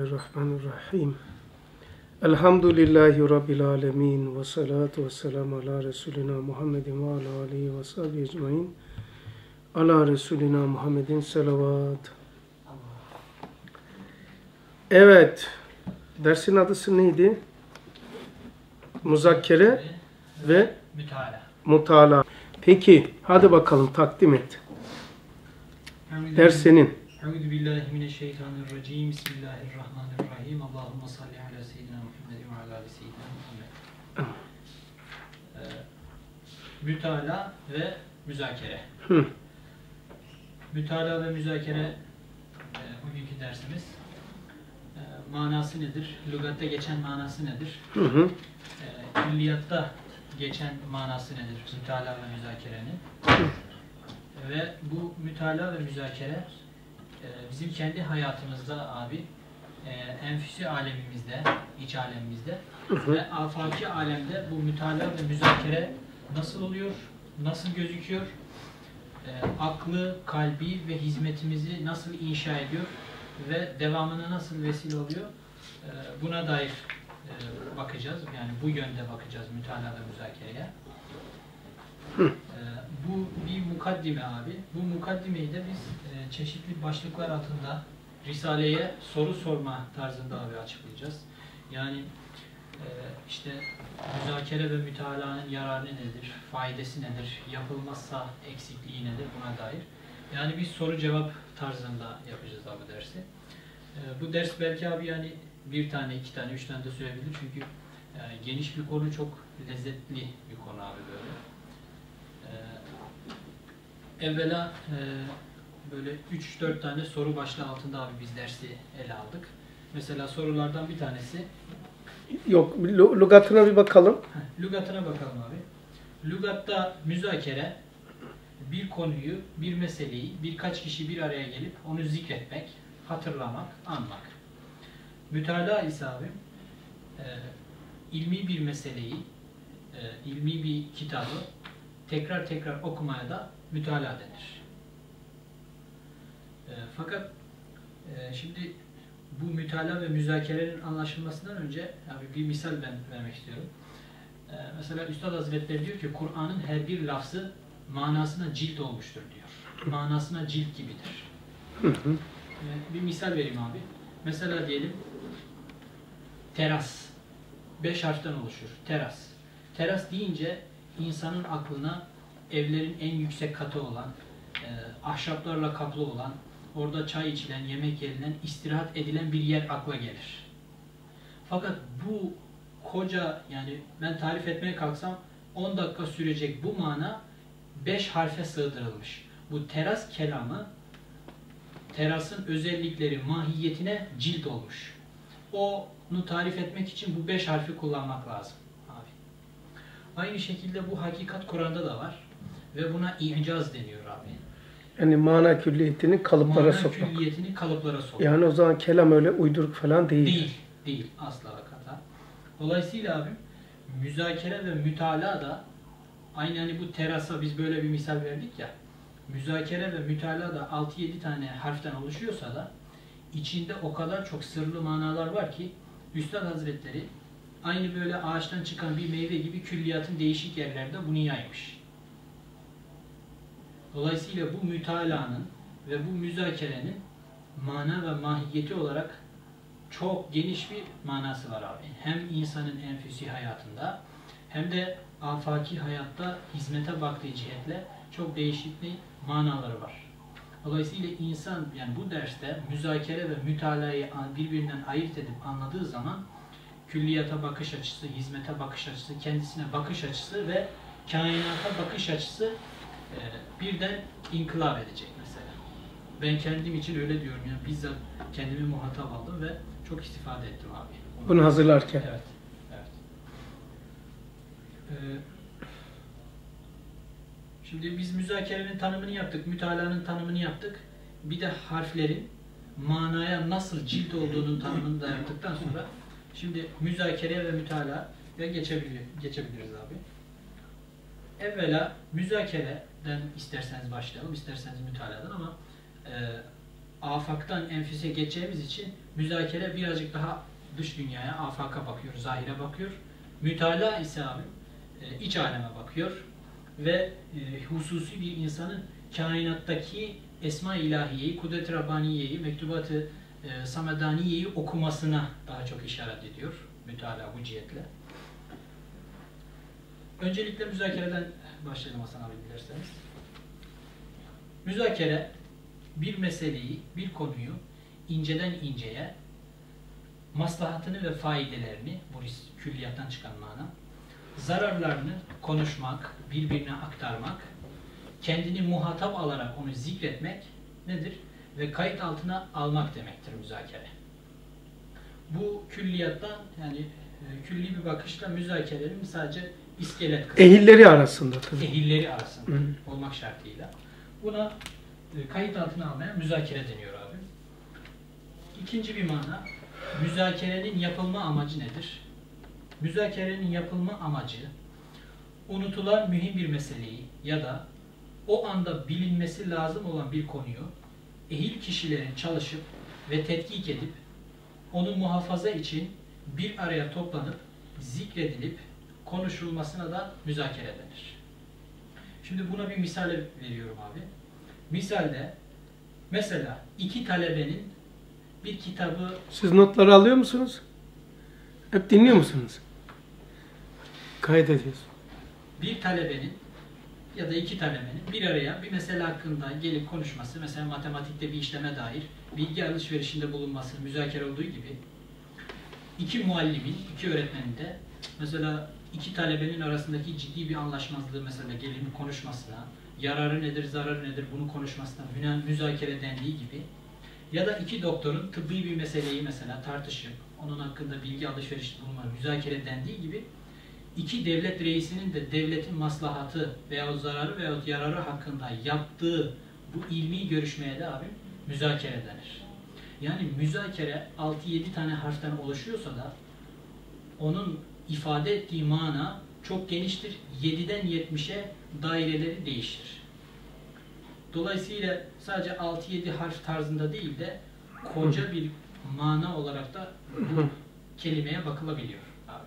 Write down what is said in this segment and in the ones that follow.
Bismillahirrahmanirrahim. Elhamdülillahi Rabbil alemin. Ve salatu ve selamu ala Resulina Muhammedin ve ala aleyhi ve sahibi ecmain. Ala Resulina Muhammedin selavat. Evet. Dersin adısı neydi? Muzakkere ve mutala. Peki, hadi bakalım takdim et. Ders senin. Euzu billahi mineşşeytanirracim. Bismillahirrahmanirrahim. Allahumme salli ala seyyidina Muhammedin ve ala ali seyyidina Muhammed. Ee, mütala ve müzakere. Hı. Mütala ve müzakere e, bugünkü dersimiz. E, manası nedir? Lügatte geçen manası nedir? Hı hı. E, külliyatta geçen manası nedir? Mütala ve müzakerenin. Ve bu mütala ve müzakere bizim kendi hayatımızda abi e, enfüsi alemimizde, iç alemimizde ve afaki alemde bu mütala ve müzakere nasıl oluyor, nasıl gözüküyor, e, aklı, kalbi ve hizmetimizi nasıl inşa ediyor ve devamına nasıl vesile oluyor e, buna dair e, bakacağız. Yani bu yönde bakacağız mütala ve müzakereye. Ee, bu bir mukaddime abi. Bu mukaddimeyi de biz e, çeşitli başlıklar altında Risale'ye soru sorma tarzında abi açıklayacağız. Yani e, işte müzakere ve mütalaanın yararı nedir, faydası nedir, yapılmazsa eksikliği nedir buna dair. Yani bir soru cevap tarzında yapacağız abi dersi. E, bu ders belki abi yani bir tane, iki tane, üç tane de sürebilir çünkü e, geniş bir konu, çok lezzetli bir konu abi böyle. Evvela böyle 3-4 tane soru başlığı altında abi biz dersi ele aldık. Mesela sorulardan bir tanesi, Yok, lu- lügatına bir bakalım. heh, lügatına bakalım abi. Lügatta müzakere, bir konuyu, bir meseleyi birkaç kişi bir araya gelip onu zikretmek, hatırlamak, anmak. Mütalaa ise abi, e, ilmi bir meseleyi, e, ilmi bir kitabı tekrar tekrar okumaya da mütalaa denir. E, fakat e, şimdi bu mütalaa ve müzakerenin anlaşılmasından önce abi bir misal ben vermek istiyorum. E, mesela Üstad Hazretleri diyor ki Kur'an'ın her bir lafzı manasına cilt olmuştur diyor. Manasına cilt gibidir. Hı hı. E, bir misal vereyim abi. Mesela diyelim teras. Beş harften oluşur. Teras. Teras deyince insanın aklına evlerin en yüksek katı olan, e, ahşaplarla kaplı olan, orada çay içilen, yemek yenilen, istirahat edilen bir yer akla gelir. Fakat bu koca yani ben tarif etmeye kalksam 10 dakika sürecek bu mana 5 harfe sığdırılmış. Bu teras kelamı terasın özellikleri mahiyetine cilt olmuş. Onu tarif etmek için bu 5 harfi kullanmak lazım. Abi. Aynı şekilde bu hakikat Kur'an'da da var. Ve buna i'caz deniyor abi. Yani mana külliyetini kalıplara Mana sokmak. külliyetini kalıplara sokmak. Yani o zaman kelam öyle uyduruk falan değil. Değil. Değil. Asla ve kata. Dolayısıyla abim müzakere ve mütalaa da aynı hani bu terasa biz böyle bir misal verdik ya müzakere ve mütalaa da 6-7 tane harften oluşuyorsa da içinde o kadar çok sırlı manalar var ki Üstad Hazretleri aynı böyle ağaçtan çıkan bir meyve gibi külliyatın değişik yerlerde bunu yaymış. Dolayısıyla bu mütalaanın ve bu müzakerenin mana ve mahiyeti olarak çok geniş bir manası var abi. Hem insanın enfüsi hayatında hem de afaki hayatta hizmete baktığı cihetle çok değişikli manaları var. Dolayısıyla insan yani bu derste müzakere ve mütalayı birbirinden ayırt edip anladığı zaman külliyata bakış açısı, hizmete bakış açısı, kendisine bakış açısı ve kainata bakış açısı e, birden inkılap edecek mesela. Ben kendim için öyle diyorum yani bizzat kendimi muhatap aldım ve çok istifade ettim abi. Bunu hazırlarken. Evet. Evet. Ee, şimdi biz müzakerenin tanımını yaptık, mütalaanın tanımını yaptık. Bir de harflerin manaya nasıl cilt olduğunun tanımını da yaptıktan sonra şimdi müzakere ve mütalaa ve geçebilir, geçebiliriz abi. Evvela müzakereden isterseniz başlayalım, isterseniz mütaladan ama e, afaktan enfüse geçeceğimiz için müzakere birazcık daha dış dünyaya, afaka bakıyor, zahire bakıyor. Mütalaa ise abi e, iç aleme bakıyor ve e, hususi bir insanın kainattaki esma ilahiyeyi, kudret-i rabbaniyeyi, mektubat-ı e, samedaniyeyi okumasına daha çok işaret ediyor mütalaa bu cihetle. Öncelikle müzakereden başlayalım Hasan abi dilerseniz. Müzakere bir meseleyi, bir konuyu inceden inceye maslahatını ve faidelerini, bu külliyattan çıkan mana, zararlarını konuşmak, birbirine aktarmak, kendini muhatap alarak onu zikretmek nedir? Ve kayıt altına almak demektir müzakere. Bu külliyattan yani e, külli bir bakışla müzakerenin sadece iskelet kısmı. Ehilleri arasında tabii. Ehilleri arasında Hı. olmak şartıyla. Buna e, kayıt altına almaya müzakere deniyor abi. İkinci bir mana, müzakerenin yapılma amacı nedir? Müzakerenin yapılma amacı, unutulan mühim bir meseleyi ya da o anda bilinmesi lazım olan bir konuyu ehil kişilerin çalışıp ve tetkik edip onu muhafaza için bir araya toplanıp zikredilip konuşulmasına da müzakere denir. Şimdi buna bir misal veriyorum abi. Misalde mesela iki talebenin bir kitabı Siz notları alıyor musunuz? Hep dinliyor musunuz? Kaydediyorsun. bir talebenin ya da iki talebenin bir araya bir mesele hakkında gelip konuşması, mesela matematikte bir işleme dair bilgi alışverişinde bulunması, müzakere olduğu gibi iki muallimin, iki öğretmenin de mesela iki talebenin arasındaki ciddi bir anlaşmazlığı mesela gelip konuşmasına, yararı nedir, zararı nedir bunu konuşmasına müzakere dendiği gibi ya da iki doktorun tıbbi bir meseleyi mesela tartışıp onun hakkında bilgi alışverişinde bulunma, müzakere dendiği gibi iki devlet reisinin de devletin maslahatı veyahut zararı veyahut yararı hakkında yaptığı bu ilmi görüşmeye de abi müzakere denir. Yani müzakere 6-7 tane harften oluşuyorsa da onun ifade ettiği mana çok geniştir. 7'den 70'e daireleri değişir. Dolayısıyla sadece 6-7 harf tarzında değil de koca bir mana olarak da bu kelimeye bakılabiliyor abi.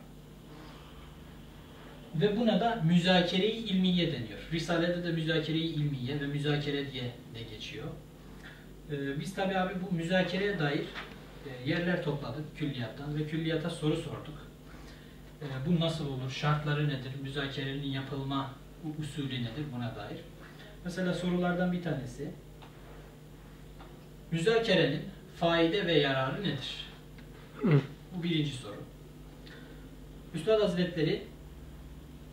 Ve buna da müzakere-i ilmiye deniyor. Risalede de müzakere-i ilmiye ve müzakere diye de geçiyor. Ee, biz tabi abi bu müzakereye dair e, yerler topladık külliyattan ve külliyata soru sorduk. Ee, bu nasıl olur, şartları nedir, müzakerenin yapılma usulü nedir buna dair. Mesela sorulardan bir tanesi, müzakerenin faide ve yararı nedir? Bu birinci soru. Üstad Hazretleri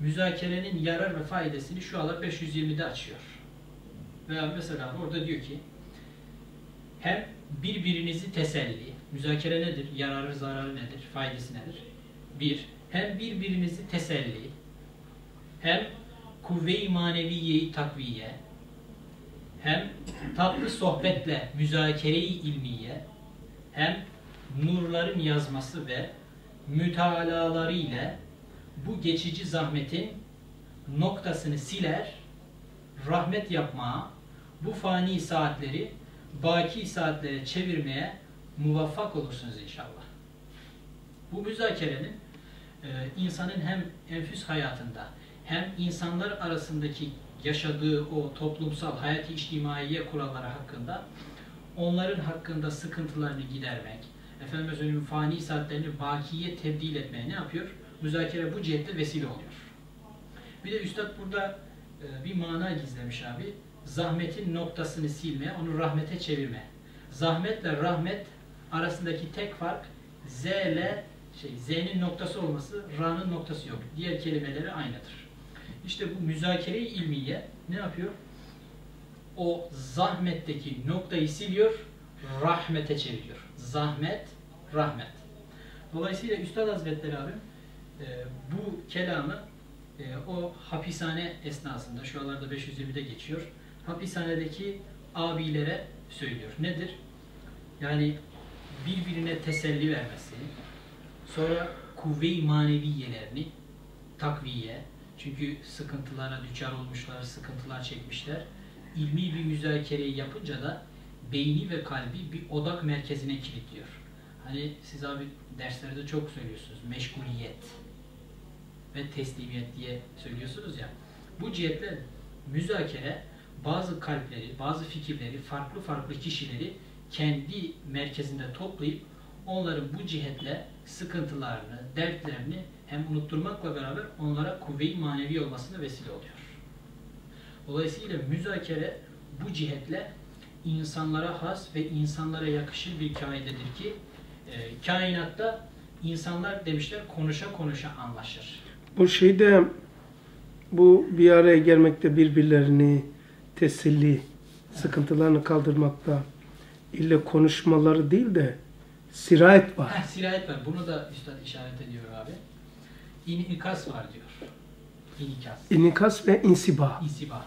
müzakerenin yarar ve faidesini şu anda 520'de açıyor. Veya mesela orada diyor ki hem birbirinizi teselli, müzakere nedir, yararı zararı nedir, faydası nedir? Bir, hem birbirinizi teselli, hem kuvve-i maneviyeyi takviye, hem tatlı sohbetle müzakere-i ilmiye, hem nurların yazması ve mütalaları ile bu geçici zahmetin noktasını siler, rahmet yapmaya, bu fani saatleri baki saatlere çevirmeye muvaffak olursunuz inşallah. Bu müzakerenin insanın hem enfüs hayatında hem insanlar arasındaki yaşadığı o toplumsal hayati içtimaiye kuralları hakkında onların hakkında sıkıntılarını gidermek, efendim söyleyeyim fani saatlerini bakiye tebdil etmeye ne yapıyor? Müzakere bu cihette vesile oluyor. Bir de Üstad burada e, bir mana gizlemiş abi. Zahmetin noktasını silme, onu rahmete çevirme. Zahmetle rahmet arasındaki tek fark Z ile şey Z'nin noktası olması, Ra'nın noktası yok. Diğer kelimeleri aynıdır. İşte bu müzakere-i ilmiye ne yapıyor? O zahmetteki noktayı siliyor, rahmete çeviriyor. Zahmet, rahmet. Dolayısıyla Üstad Hazretleri abi e, bu kelamı e, o hapishane esnasında, şu anlarda 520'de geçiyor, hapishanedeki abilere söylüyor. Nedir? Yani birbirine teselli vermesi, sonra kuvve-i maneviyelerini takviye, çünkü sıkıntılara düçar olmuşlar, sıkıntılar çekmişler. İlmi bir müzakereyi yapınca da beyni ve kalbi bir odak merkezine kilitliyor. Hani siz abi derslerde çok söylüyorsunuz. Meşguliyet ve teslimiyet diye söylüyorsunuz ya. Bu cihetle müzakere bazı kalpleri, bazı fikirleri, farklı farklı kişileri kendi merkezinde toplayıp onların bu cihetle sıkıntılarını, dertlerini hem unutturmakla beraber onlara kuvve-i manevi olmasına vesile oluyor. Dolayısıyla müzakere bu cihetle insanlara has ve insanlara yakışır bir kaidedir ki e, kainatta insanlar demişler konuşa konuşa anlaşır. Bu şeyde bu bir araya gelmekte birbirlerini teselli, sıkıntılarını kaldırmakta ille konuşmaları değil de sirayet var. Heh, sirayet var. Bunu da Üstad işaret ediyor abi. İnikas var diyor. İnikas. İnikas ve insiba. İnsiba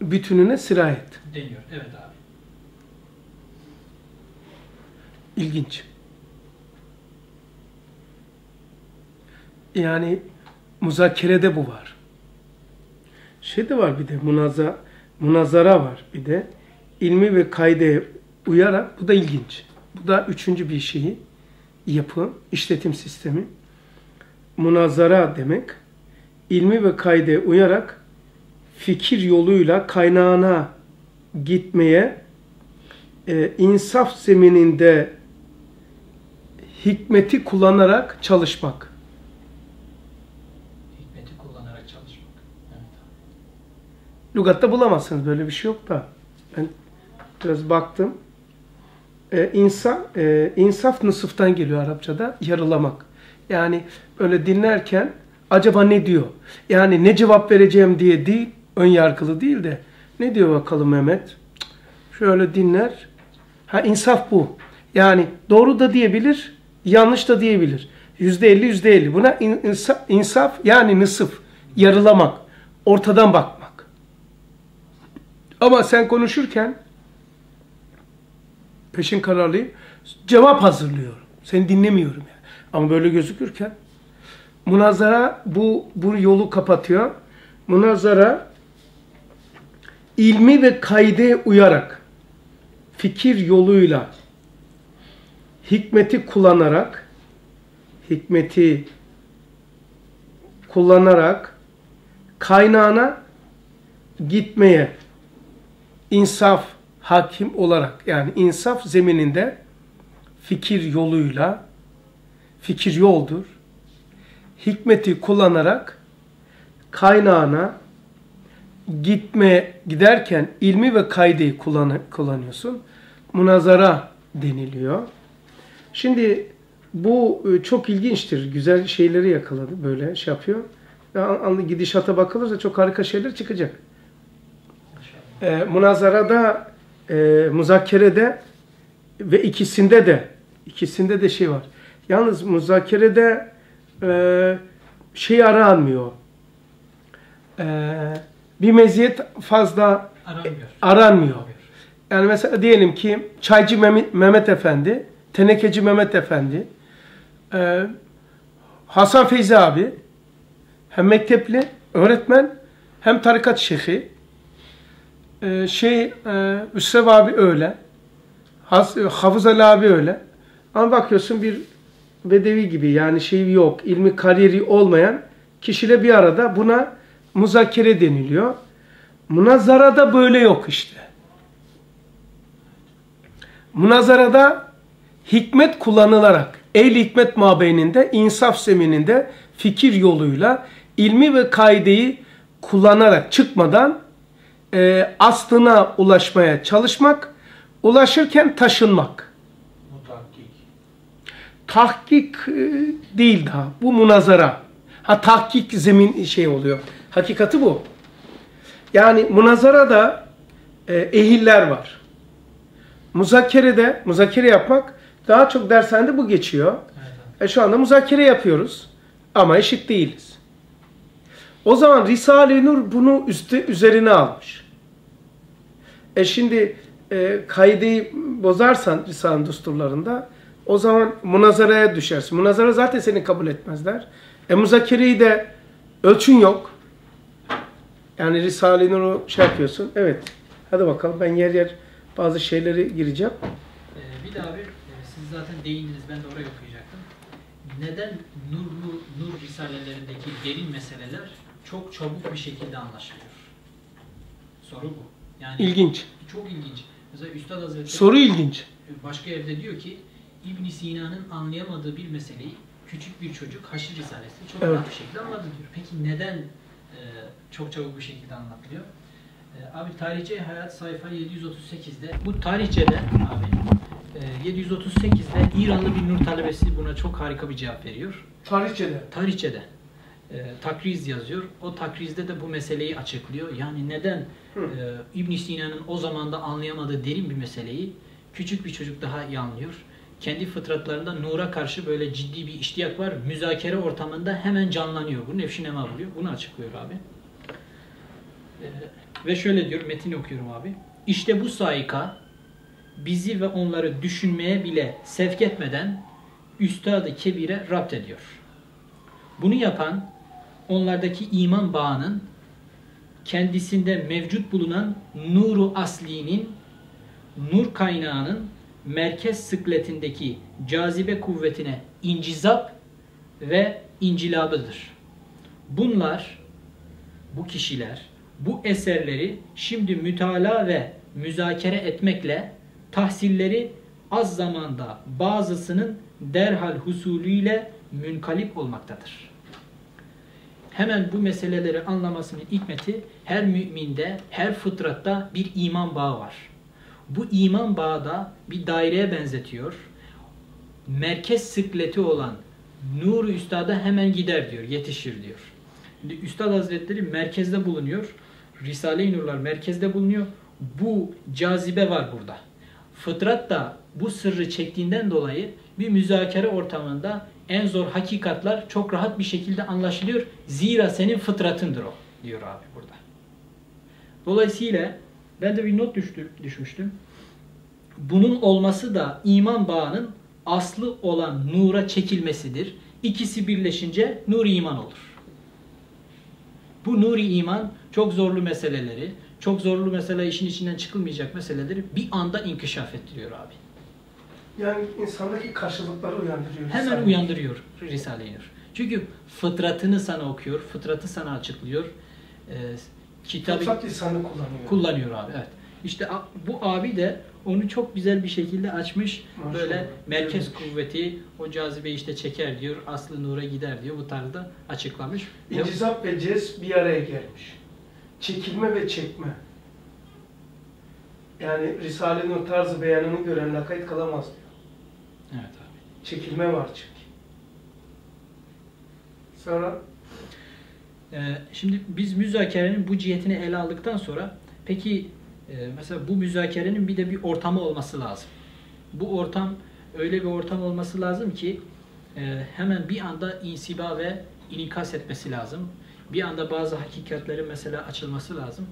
Bütününe sirayet. deniyor. Evet abi. İlginç. Yani muzakerede bu var. Şey de var bir de munaza, munazara var bir de. ilmi ve kaide uyarak bu da ilginç. Bu da üçüncü bir şeyi yapı, işletim sistemi. Munazara demek ilmi ve kaide uyarak fikir yoluyla kaynağına gitmeye e, insaf zemininde hikmeti kullanarak çalışmak. Hikmeti kullanarak çalışmak. Evet. Lugatta bulamazsınız böyle bir şey yok da. Ben biraz baktım. E, insa, e, insaf nısıftan geliyor Arapçada. Yarılamak. Yani böyle dinlerken acaba ne diyor? Yani ne cevap vereceğim diye değil, ön yargılı değil de ne diyor bakalım Mehmet? Şöyle dinler. Ha insaf bu. Yani doğru da diyebilir, yanlış da diyebilir. Yüzde elli, yüzde elli. Buna in- insa- insaf yani nısıf, yarılamak, ortadan bakmak. Ama sen konuşurken peşin kararlıyım. Cevap hazırlıyorum. Seni dinlemiyorum yani. Ama böyle gözükürken münazara bu bu yolu kapatıyor. Münazara ilmi ve kaide uyarak fikir yoluyla hikmeti kullanarak hikmeti kullanarak kaynağına gitmeye insaf hakim olarak yani insaf zemininde fikir yoluyla fikir yoldur. Hikmeti kullanarak kaynağına gitme giderken ilmi ve kaydı kullan, kullanıyorsun. Münazara deniliyor. Şimdi bu e, çok ilginçtir. Güzel şeyleri yakaladı. Böyle şey yapıyor. Ya, an- Gidişata bakılırsa çok harika şeyler çıkacak. İnşallah. E, münazarada, e, müzakerede ve ikisinde de ikisinde de şey var. Yalnız müzakerede e, şey aranmıyor. E, bir meziyet fazla Aranmıyor. aranmıyor. Yani mesela diyelim ki çaycı Mehmet, Mehmet Efendi, tenekeci Mehmet Efendi, e, Hasan Feyzi abi, hem mektepli, öğretmen, hem tarikat şeyhi, e, şey, e, Üsrev abi öyle, Has, e, Hafız abi öyle. Ama bakıyorsun bir bedevi gibi yani şey yok, ilmi kariyeri olmayan kişiyle bir arada buna muzakere deniliyor. Münazarada böyle yok işte. Münazarada hikmet kullanılarak, ehl hikmet mabeyninde, insaf zemininde fikir yoluyla ilmi ve kaideyi kullanarak çıkmadan e, aslına ulaşmaya çalışmak, ulaşırken taşınmak. Mutakkik. Tahkik e, değil daha. Bu münazara. Ha tahkik zemin şey oluyor. Hakikati bu. Yani münazarada e, ehiller var. Muzakerede, muzakere yapmak daha çok dershanede bu geçiyor. Evet. E şu anda muzakere yapıyoruz ama eşit değiliz. O zaman Risale-i Nur bunu üstü, üzerine almış. E şimdi e, kaydı bozarsan Risale-i Düsturlarında o zaman münazaraya düşersin. Münazara zaten seni kabul etmezler. E muzakereyi de ölçün yok. Yani Risale-i Nur'u şey yapıyorsun. Evet. Hadi bakalım ben yer yer bazı şeyleri gireceğim. Ee, bir de abi siz zaten değindiniz ben de oraya okuyacaktım. Neden nurlu nur risalelerindeki derin meseleler çok çabuk bir şekilde anlaşılıyor? Soru bu. Yani İlginç. çok ilginç. Mesela Üstad Hazretleri Soru ilginç. başka yerde diyor ki İbn Sina'nın anlayamadığı bir meseleyi küçük bir çocuk Haşr Risalesi çok Evet. rahat bir şekilde anladı diyor. Peki neden e, çok çabuk bir şekilde anlatılıyor? E, abi Tarihçe Hayat sayfa 738'de bu Tarihçe'de abi e, 738'de İranlı bir nur talebesi buna çok harika bir cevap veriyor. Tarihçede. Tarihçe'de e, takriz yazıyor. O takrizde de bu meseleyi açıklıyor. Yani neden e, İbn Sina'nın o zamanda anlayamadığı derin bir meseleyi küçük bir çocuk daha iyi anlıyor. Kendi fıtratlarında nura karşı böyle ciddi bir iştiyak var. Müzakere ortamında hemen canlanıyor. Bu nefşi nema buluyor. Bunu açıklıyor abi. E, ve şöyle diyor, metini okuyorum abi. İşte bu saika bizi ve onları düşünmeye bile sevk etmeden Üstad-ı Kebir'e rapt ediyor. Bunu yapan onlardaki iman bağının kendisinde mevcut bulunan nuru aslinin nur kaynağının merkez sıkletindeki cazibe kuvvetine incizap ve incilabıdır. Bunlar, bu kişiler, bu eserleri şimdi mütalaa ve müzakere etmekle tahsilleri az zamanda bazısının derhal husulüyle münkalip olmaktadır. Hemen bu meseleleri anlamasının hikmeti her müminde, her fıtratta bir iman bağı var. Bu iman bağı da bir daireye benzetiyor. Merkez sıkleti olan nuru üstada hemen gider diyor, yetişir diyor. Şimdi Üstad Hazretleri merkezde bulunuyor. Risale-i Nurlar merkezde bulunuyor. Bu cazibe var burada. Fıtrat da bu sırrı çektiğinden dolayı bir müzakere ortamında en zor hakikatler çok rahat bir şekilde anlaşılıyor. Zira senin fıtratındır o diyor abi burada. Dolayısıyla ben de bir not düştü, düşmüştüm. Bunun olması da iman bağının aslı olan nura çekilmesidir. İkisi birleşince nur iman olur. Bu nuri iman çok zorlu meseleleri, çok zorlu mesele işin içinden çıkılmayacak meseleleri bir anda inkişaf ettiriyor abi. Yani insandaki karşılıkları uyandırıyor. Hemen Risale. uyandırıyor Risale-i Nur. Çünkü fıtratını sana okuyor, fıtratı sana açıklıyor. Ee, kitabı Fıtrat lisanı kullanıyor. kullanıyor abi. Evet. İşte bu abi de onu çok güzel bir şekilde açmış. Maşallah. Böyle merkez Güzelmiş. kuvveti o cazibe işte çeker diyor. Aslı nura gider diyor. Bu tarzda açıklamış. İncizap ve cez bir araya gelmiş. Çekilme ve çekme. Yani Risale-i Nur tarzı beyanını gören lakayt kalamaz. Evet abi. Çekilme var çünkü. Sonra Ee, şimdi biz müzakerenin bu cihetini ele aldıktan sonra peki e, mesela bu müzakerenin bir de bir ortamı olması lazım. Bu ortam öyle bir ortam olması lazım ki e, hemen bir anda insiba ve inikas etmesi lazım. Bir anda bazı hakikatlerin mesela açılması lazım.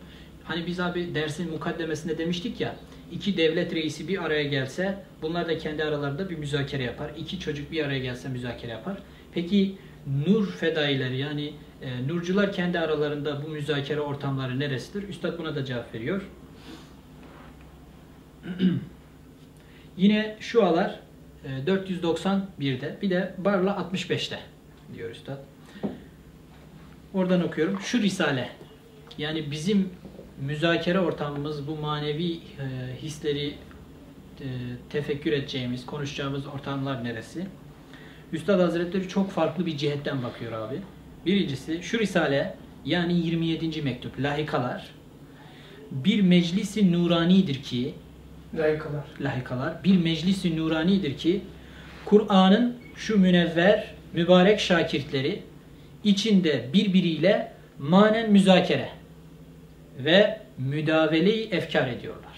Hani biz abi dersin mukaddemesinde demiştik ya iki devlet reisi bir araya gelse bunlar da kendi aralarında bir müzakere yapar. İki çocuk bir araya gelse müzakere yapar. Peki nur fedaileri yani e, nurcular kendi aralarında bu müzakere ortamları neresidir? Üstad buna da cevap veriyor. Yine şualar e, 491'de bir de Barla 65'te diyor Üstad. Oradan okuyorum. Şu risale yani bizim müzakere ortamımız bu manevi e, hisleri e, tefekkür edeceğimiz, konuşacağımız ortamlar neresi? Üstad Hazretleri çok farklı bir cihetten bakıyor abi. Birincisi şu risale yani 27. mektup lahikalar bir meclisi nuranidir ki layıkalar. lahikalar bir meclisi nuranidir ki Kur'an'ın şu münevver mübarek şakirtleri içinde birbiriyle manen müzakere ve müdavele-i efkar ediyorlar.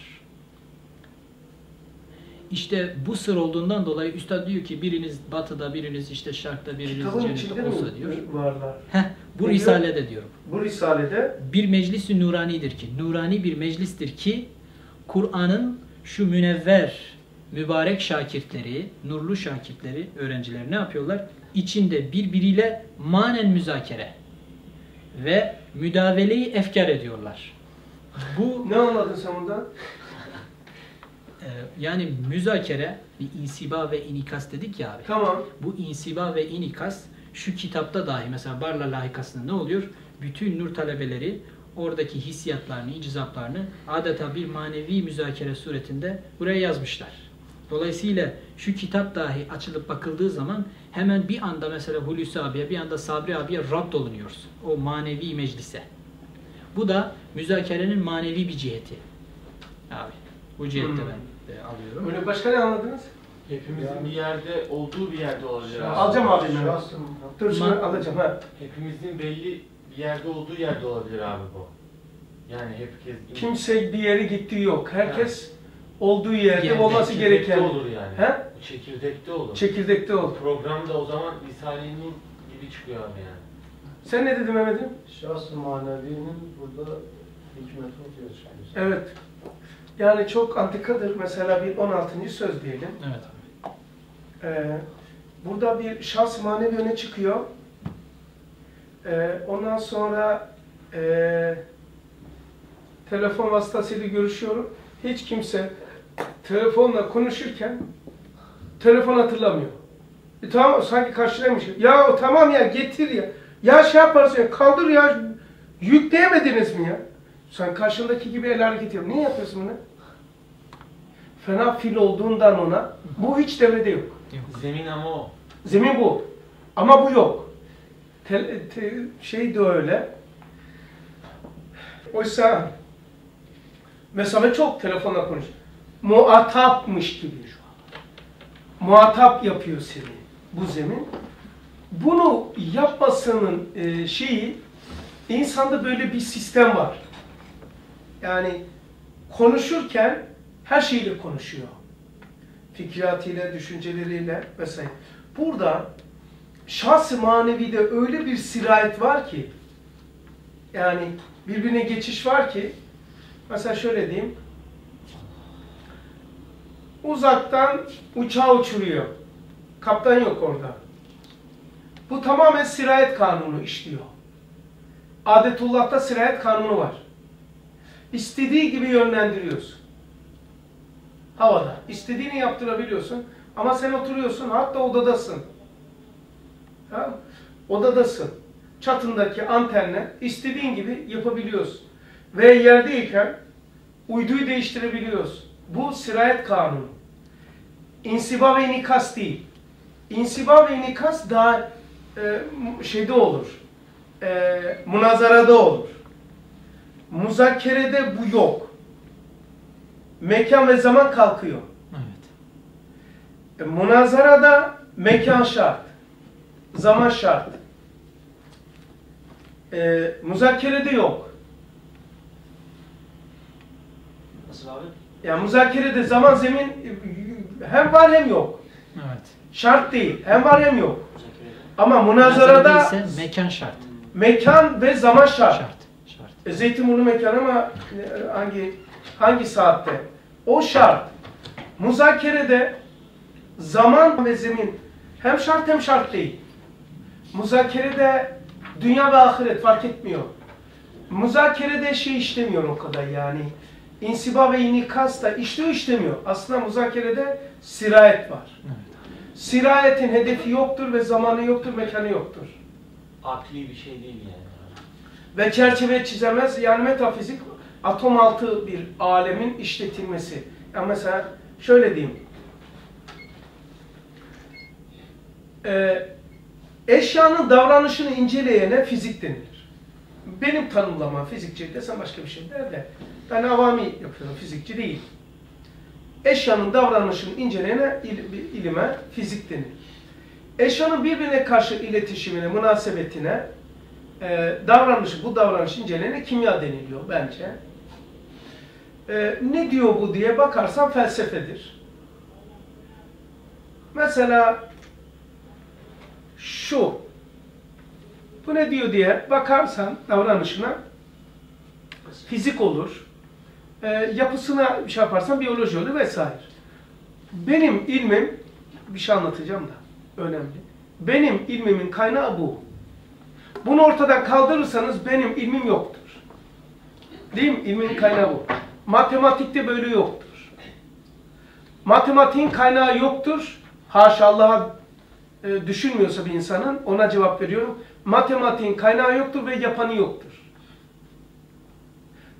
İşte bu sır olduğundan dolayı Üstad diyor ki biriniz batıda, biriniz işte şarkta, biriniz Kitabın cennette mi olsa diyor. varlar? Heh, bu Ne diyor? risalede diyorum. Bu risalede Bir meclis-i nuranidir ki, nurani bir meclistir ki Kur'an'ın şu münevver, mübarek şakirtleri, nurlu şakirtleri, öğrenciler ne yapıyorlar? İçinde birbiriyle manen müzakere ve müdaveleyi efkar ediyorlar. Bu ne anladın sen bundan? Ee, yani müzakere, bir insiba ve inikas dedik ya abi. Tamam. Bu insiba ve inikas şu kitapta dahi mesela Barla layıkasında ne oluyor? Bütün nur talebeleri oradaki hissiyatlarını, icizaplarını adeta bir manevi müzakere suretinde buraya yazmışlar. Dolayısıyla şu kitap dahi açılıp bakıldığı zaman hemen bir anda mesela Hulusi abiye, bir anda Sabri abiye Rab olunuyoruz. O manevi meclise. Bu da müzakerenin manevi bir ciheti. Abi bu cihette Hmm. ben de alıyorum. Öyle başka ne anladınız? Hepimizin Yani- bir yerde olduğu bir yerde olabilir abi. Alacağım abi ben. Dur şunu Ma- alacağım ha. Hepimizin belli bir yerde olduğu yerde olabilir abi bu. Yani herkes... Kimse bir yere gittiği yok. Herkes olduğu yerde Yerde, olması Çekirdekte gereken. olur yani. He? Çekirdekte olur. Çekirdekte ol. Programda o zaman Nur gibi çıkıyor abi yani. Sen ne dedin Mehmet'im? Şahs-ı manevinin burada hikmeti ortaya çıkıyor. Evet. Yani çok antikadır. Mesela bir 16. söz diyelim. Evet abi. Ee, burada bir şahs manevi öne çıkıyor. Ee, ondan sonra ee, telefon vasıtasıyla görüşüyorum. Hiç kimse telefonla konuşurken telefon hatırlamıyor. E, tamam sanki karşılamış. Ya o tamam ya getir ya. Ya şey yaparsın ya kaldır ya. Yükleyemediniz mi ya? Sen karşındaki gibi el hareket yap. Niye yapıyorsun bunu? Fena fil olduğundan ona. Bu hiç devrede yok. Yok. Zemin ama o. Zemin bu. Ama bu yok. Tel, te- şey de öyle. Oysa mesafe çok telefonla konuş. Muhatapmış gibi. Muhatap yapıyor seni bu zemin. Bunu yapmasının e, şeyi insanda böyle bir sistem var. Yani konuşurken her şeyle konuşuyor. Fikriyatıyla, düşünceleriyle vesaire. Burada şahs-ı manevide öyle bir sirayet var ki yani birbirine geçiş var ki mesela şöyle diyeyim uzaktan uçağı uçuruyor. Kaptan yok orada. Bu tamamen sirayet kanunu işliyor. Adetullah'ta sirayet kanunu var. İstediği gibi yönlendiriyorsun. Havada. İstediğini yaptırabiliyorsun. Ama sen oturuyorsun, hatta odadasın. Tamam? Odadasın. Çatındaki antenle istediğin gibi yapabiliyorsun. Ve yerdeyken uyduyu değiştirebiliyorsun. Bu sirayet kanunu. İnsiba ve inikas değil. İnsiba ve inikas daha e, şeyde olur. E, münazarada olur. Muzakerede bu yok. Mekan ve zaman kalkıyor. Evet. E, münazarada mekan şart. Zaman şart. E, muzakerede yok. Nasıl abi? Yani müzakerede zaman zemin e, hem var hem yok. Evet. Şart değil. Hem var hem yok. Ama Münazarada münazarada ise mekan şart. mekan ve zaman şart. Şart. Şart. E, Zeytinburnu mekan ama e, hangi hangi saatte? O şart. Muzakerede zaman ve zemin hem şart hem şart değil. Muzakerede dünya ve ahiret fark etmiyor. Muzakerede şey işlemiyor o kadar yani. İnsiba ve inikas da işliyor işlemiyor. Aslında muzakerede sirayet var. Evet. Sirayetin hedefi yoktur ve zamanı yoktur, mekanı yoktur. Akli bir şey değil yani. Ve çerçeve çizemez. Yani metafizik atom altı bir alemin işletilmesi. Yani mesela şöyle diyeyim. Ee, eşyanın davranışını inceleyene fizik denilir. Benim tanımlamam fizikçi desem başka bir şey der de ben avami yapıyorum, fizikçi değil. Eşyanın davranışını inceleyene il- ilime fizik denir. Eşyanın birbirine karşı iletişimine, münasebetine e, davranışı, bu davranış inceleyene kimya deniliyor bence. E, ne diyor bu diye bakarsan felsefedir. Mesela şu, bu ne diyor diye bakarsan davranışına fizik olur. E, yapısına bir şey yaparsan biyoloji olur vesaire. Benim ilmim, bir şey anlatacağım da önemli. Benim ilmimin kaynağı bu. Bunu ortadan kaldırırsanız benim ilmim yoktur. Değil mi? İlmin kaynağı bu. Matematikte böyle yoktur. Matematiğin kaynağı yoktur. Haşa Allah'a e, düşünmüyorsa bir insanın ona cevap veriyorum. Matematiğin kaynağı yoktur ve yapanı yoktur.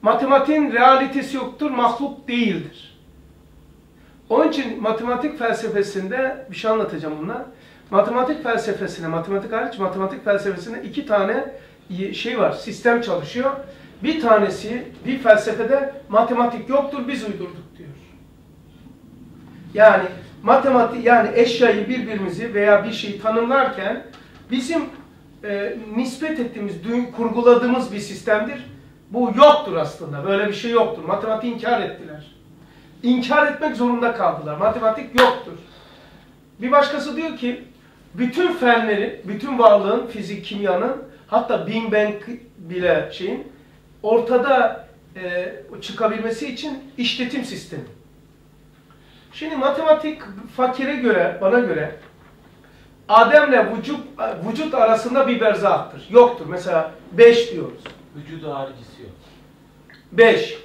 Matematiğin realitesi yoktur, mahluk değildir. Onun için matematik felsefesinde bir şey anlatacağım bunlar. Matematik felsefesine, matematik hariç matematik felsefesinde iki tane şey var, sistem çalışıyor. Bir tanesi bir felsefede matematik yoktur, biz uydurduk diyor. Yani matematik yani eşyayı birbirimizi veya bir şeyi tanımlarken bizim e, nispet ettiğimiz, kurguladığımız bir sistemdir. Bu yoktur aslında. Böyle bir şey yoktur. Matematiği inkar ettiler. İnkar etmek zorunda kaldılar. Matematik yoktur. Bir başkası diyor ki bütün fenlerin, bütün varlığın, fizik, kimyanın hatta Big Bang bile şeyin ortada e, çıkabilmesi için işletim sistemi. Şimdi matematik fakire göre, bana göre Adem'le vücut, vücut arasında bir berzahtır. Yoktur. Mesela 5 diyoruz. Vücudu haricisi yok. 5.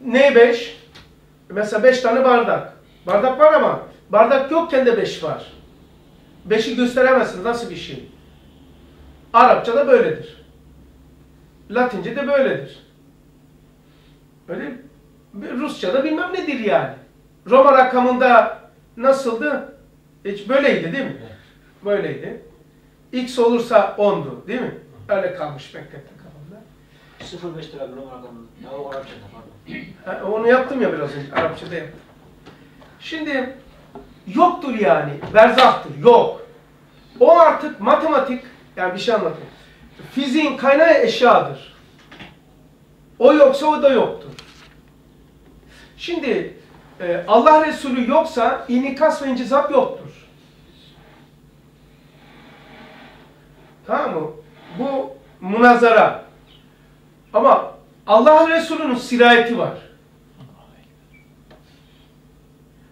Ne 5? Mesela 5 tane bardak. Bardak var ama bardak yokken de 5 var. 5'i gösteremezsiniz. Nasıl bir şey? Arapçada böyledir. Latince de böyledir. Öyle mi? Rusça'da bilmem nedir yani. Roma rakamında nasıldı? Hiç böyleydi değil mi? Böyleydi. X olursa 10'du değil mi? Öyle kalmış mektepte. 0.5 lira bir rakamında. Ya o Arapçada pardon. Onu yaptım ya biraz önce. Arapçada. Şimdi yoktur yani. Berzahtır. Yok. O artık matematik, yani bir şey anlatayım. Fiziğin kaynağı eşyadır. O yoksa o da yoktur. Şimdi e, Allah Resulü yoksa inikas ve incizap yoktur. Tamam mı? Bu münazara. Ama Allah Resulü'nün sirayeti var.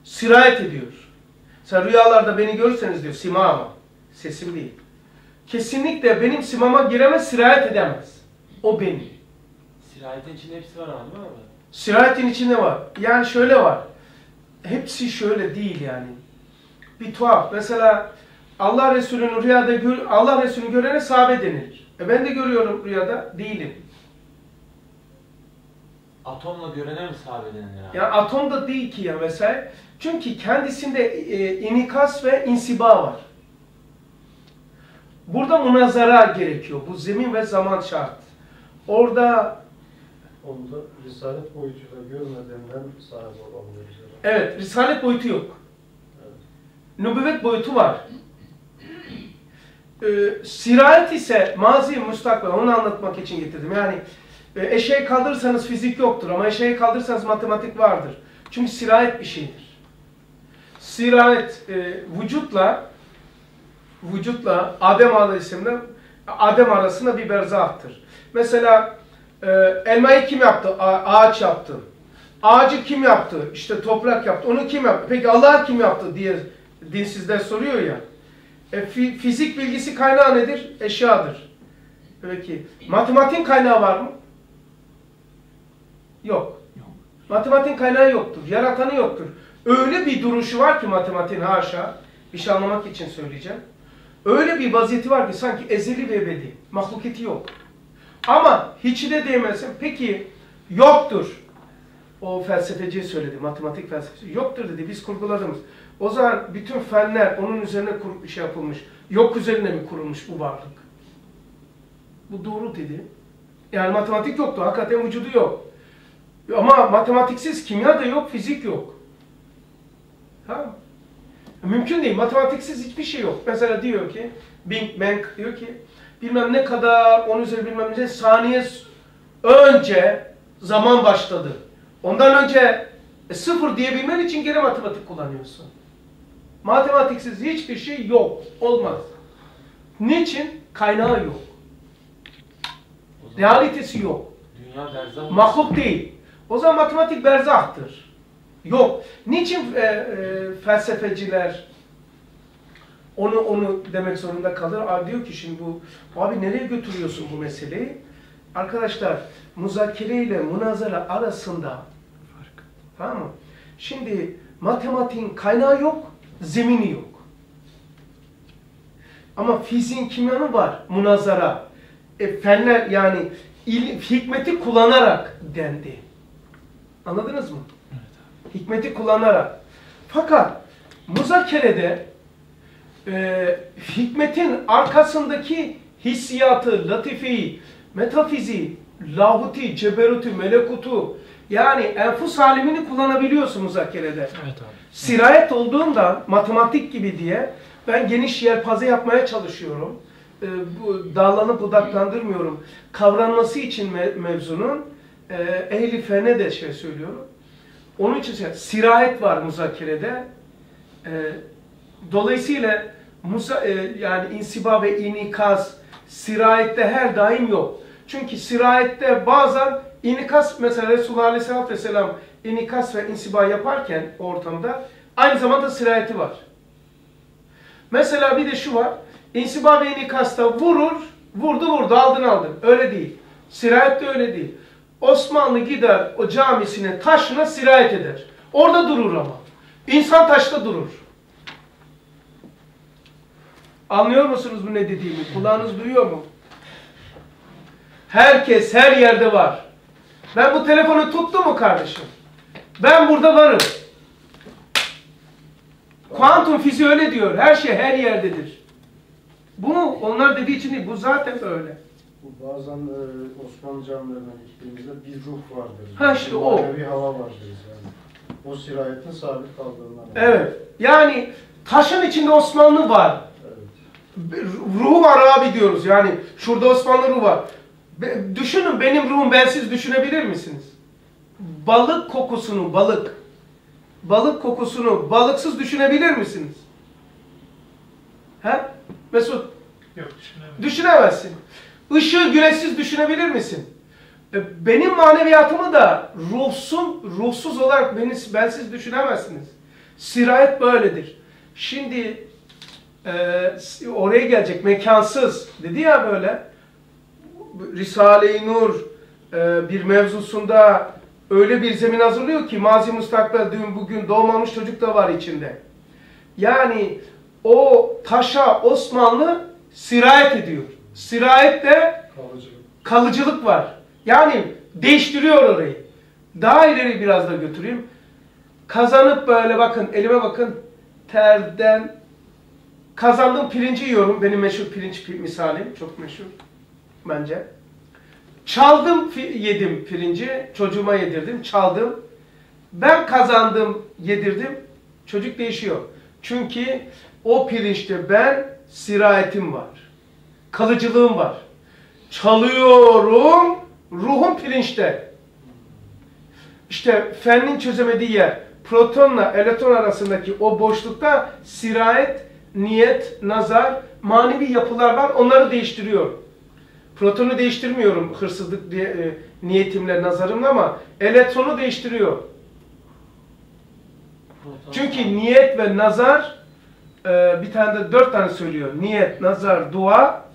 Sirayet ediyor. Sen rüyalarda beni görürseniz diyor simama. Sesim değil. Kesinlikle benim simama giremez, sirayet edemez. O benim. Sirayetin içinde hepsi var ama değil mi abi? Sirayetin içinde var. Yani şöyle var. Hepsi şöyle değil yani. Bir tuhaf. Mesela Allah Resulü'nü rüyada gör, Allah Resulü'nü görene sahabe denilir. E ben de görüyorum rüyada. Değilim. Atomla görene mi sahabe denilir abi? Yani atom da değil ki ya mesela. Çünkü kendisinde e, inikas ve insiba var. Burada münazara gerekiyor. Bu zemin ve zaman şart. Orada Onda risalet boyutuyla görmediğinden sahibi olabiliriz. evet risalet boyutu yok. Evet. Nübüvvet boyutu var. Ee, sirayet ise mazi müstakbel onu anlatmak için getirdim. Yani e, eşeği kaldırırsanız fizik yoktur ama eşeği kaldırırsanız matematik vardır. Çünkü sirayet bir şeydir. Sirayet e, vücutla vücutla Adem Aleyhisselam'la Adem arasında bir berzahtır. Mesela e, elmayı kim yaptı? A- ağaç yaptı. Ağacı kim yaptı? İşte toprak yaptı. Onu kim yaptı? Peki Allah kim yaptı diye dinsizler soruyor ya. E, fi- fizik bilgisi kaynağı nedir? Eşyadır. Peki matematiğin kaynağı var mı? Yok. Matematiğin kaynağı yoktur. Yaratanı yoktur. Öyle bir duruşu var ki matematiğin haşa. Bir şey anlamak için söyleyeceğim. Öyle bir vaziyeti var ki sanki ezeli ve ebedi. Mahlukiyeti yok. Ama hiç de değmezsin. Peki yoktur. O felsefeci söyledi, matematik felsefesi. Yoktur dedi, biz kurguladığımız. O zaman bütün fenler onun üzerine kur, şey yapılmış. Yok üzerine mi kurulmuş bu varlık? Bu doğru dedi. Yani matematik yoktu, hakikaten vücudu yok. Ama matematiksiz kimya da yok, fizik yok. Tamam Mümkün değil. Matematiksiz hiçbir şey yok. Mesela diyor ki, Big Bang diyor ki, bilmem ne kadar, onun üzeri bilmem ne saniye önce zaman başladı. Ondan önce e, sıfır diyebilmen için gene matematik kullanıyorsun. Matematiksiz hiçbir şey yok. Olmaz. Niçin? Kaynağı yok. Realitesi yok. Mahluk değil. O zaman matematik berzahtır. Yok. Niçin e, e, felsefeciler onu onu demek zorunda kalır? Abi diyor ki şimdi bu abi nereye götürüyorsun bu meseleyi? Arkadaşlar muzakere ile münazara arasında fark. Tamam mı? Şimdi Matematiğin kaynağı yok, zemini yok. Ama fiziğin kimyanın var, münazara. E, fenler yani il, hikmeti kullanarak dendi. Anladınız mı? Hikmeti kullanarak. Fakat muzakerede e, hikmetin arkasındaki hissiyatı, latifeyi, metafiziği, lahuti, ceberutu, melekutu yani enfus alemini kullanabiliyorsun muzakerede. Evet abi. Sirayet olduğunda matematik gibi diye ben geniş yelpaze yapmaya çalışıyorum. Ee, bu dallanıp budaklandırmıyorum. Kavranması için me- mevzunun e, ehli fene de şey söylüyorum. Onun için şey, sirayet var muzakerede. Ee, dolayısıyla muza, e, yani insiba ve inikaz sirayette her daim yok. Çünkü sirayette bazen inikas mesela Resulullah Aleyhisselatü Vesselam inikas ve insiba yaparken ortamda aynı zamanda sirayeti var. Mesela bir de şu var. İnsiba ve inikasta vurur, vurdu vurdu, aldın aldın. Öyle değil. Sirayet de öyle değil. Osmanlı gider o camisine taşına sirayet eder. Orada durur ama. İnsan taşta durur. Anlıyor musunuz bu ne dediğimi? Kulağınız duyuyor mu? Herkes her yerde var. Ben bu telefonu tuttum mu kardeşim? Ben burada varım. Kuantum fiziği öyle diyor. Her şey her yerdedir. Bunu onlar dediği için değil. Bu zaten öyle. Bu bazen e, Osmanlı camilerine gittiğimizde bir ruh vardır. Ha işte bir o. manevi hava vardır yani. O sirayetin sabit kaldığından. Evet. Yani taşın içinde Osmanlı var. Evet. Ruhu var abi diyoruz. Yani şurada Osmanlı ruhu var. Be- Düşünün benim ruhum bensiz düşünebilir misiniz? Balık kokusunu, balık. Balık kokusunu balıksız düşünebilir misiniz? He? Mesut? Yok düşünemiyorum. Düşünemezsin. Işığı güneşsiz düşünebilir misin? E, Benim maneviyatımı da ruhsuz, ruhsuz olarak beni, bensiz düşünemezsiniz. Sirayet böyledir. Şimdi e, oraya gelecek mekansız dedi ya böyle Risale-i Nur e, bir mevzusunda öyle bir zemin hazırlıyor ki mazi mustakbel dün bugün doğmamış çocuk da var içinde. Yani o taşa Osmanlı sirayet ediyor. Sirayet de Kalıcılık. kalıcılık var. Yani değiştiriyor orayı. Daha ileri biraz da götüreyim. Kazanıp böyle bakın elime bakın terden kazandığım pirinci yiyorum. Benim meşhur pirinç pi- misalim. Çok meşhur bence. Çaldım yedim pirinci. Çocuğuma yedirdim. Çaldım. Ben kazandım yedirdim. Çocuk değişiyor. Çünkü o pirinçte ben sirayetim var. Kalıcılığım var. Çalıyorum. Ruhum pirinçte. İşte fennin çözemediği yer protonla elektron arasındaki o boşlukta sirayet, niyet, nazar, manevi yapılar var. Onları değiştiriyor. Protonu değiştirmiyorum hırsızlık diye, e, niyetimle, nazarımla ama elektronu değiştiriyor. Çünkü niyet ve nazar e, bir tane de dört tane söylüyor. Niyet, nazar, dua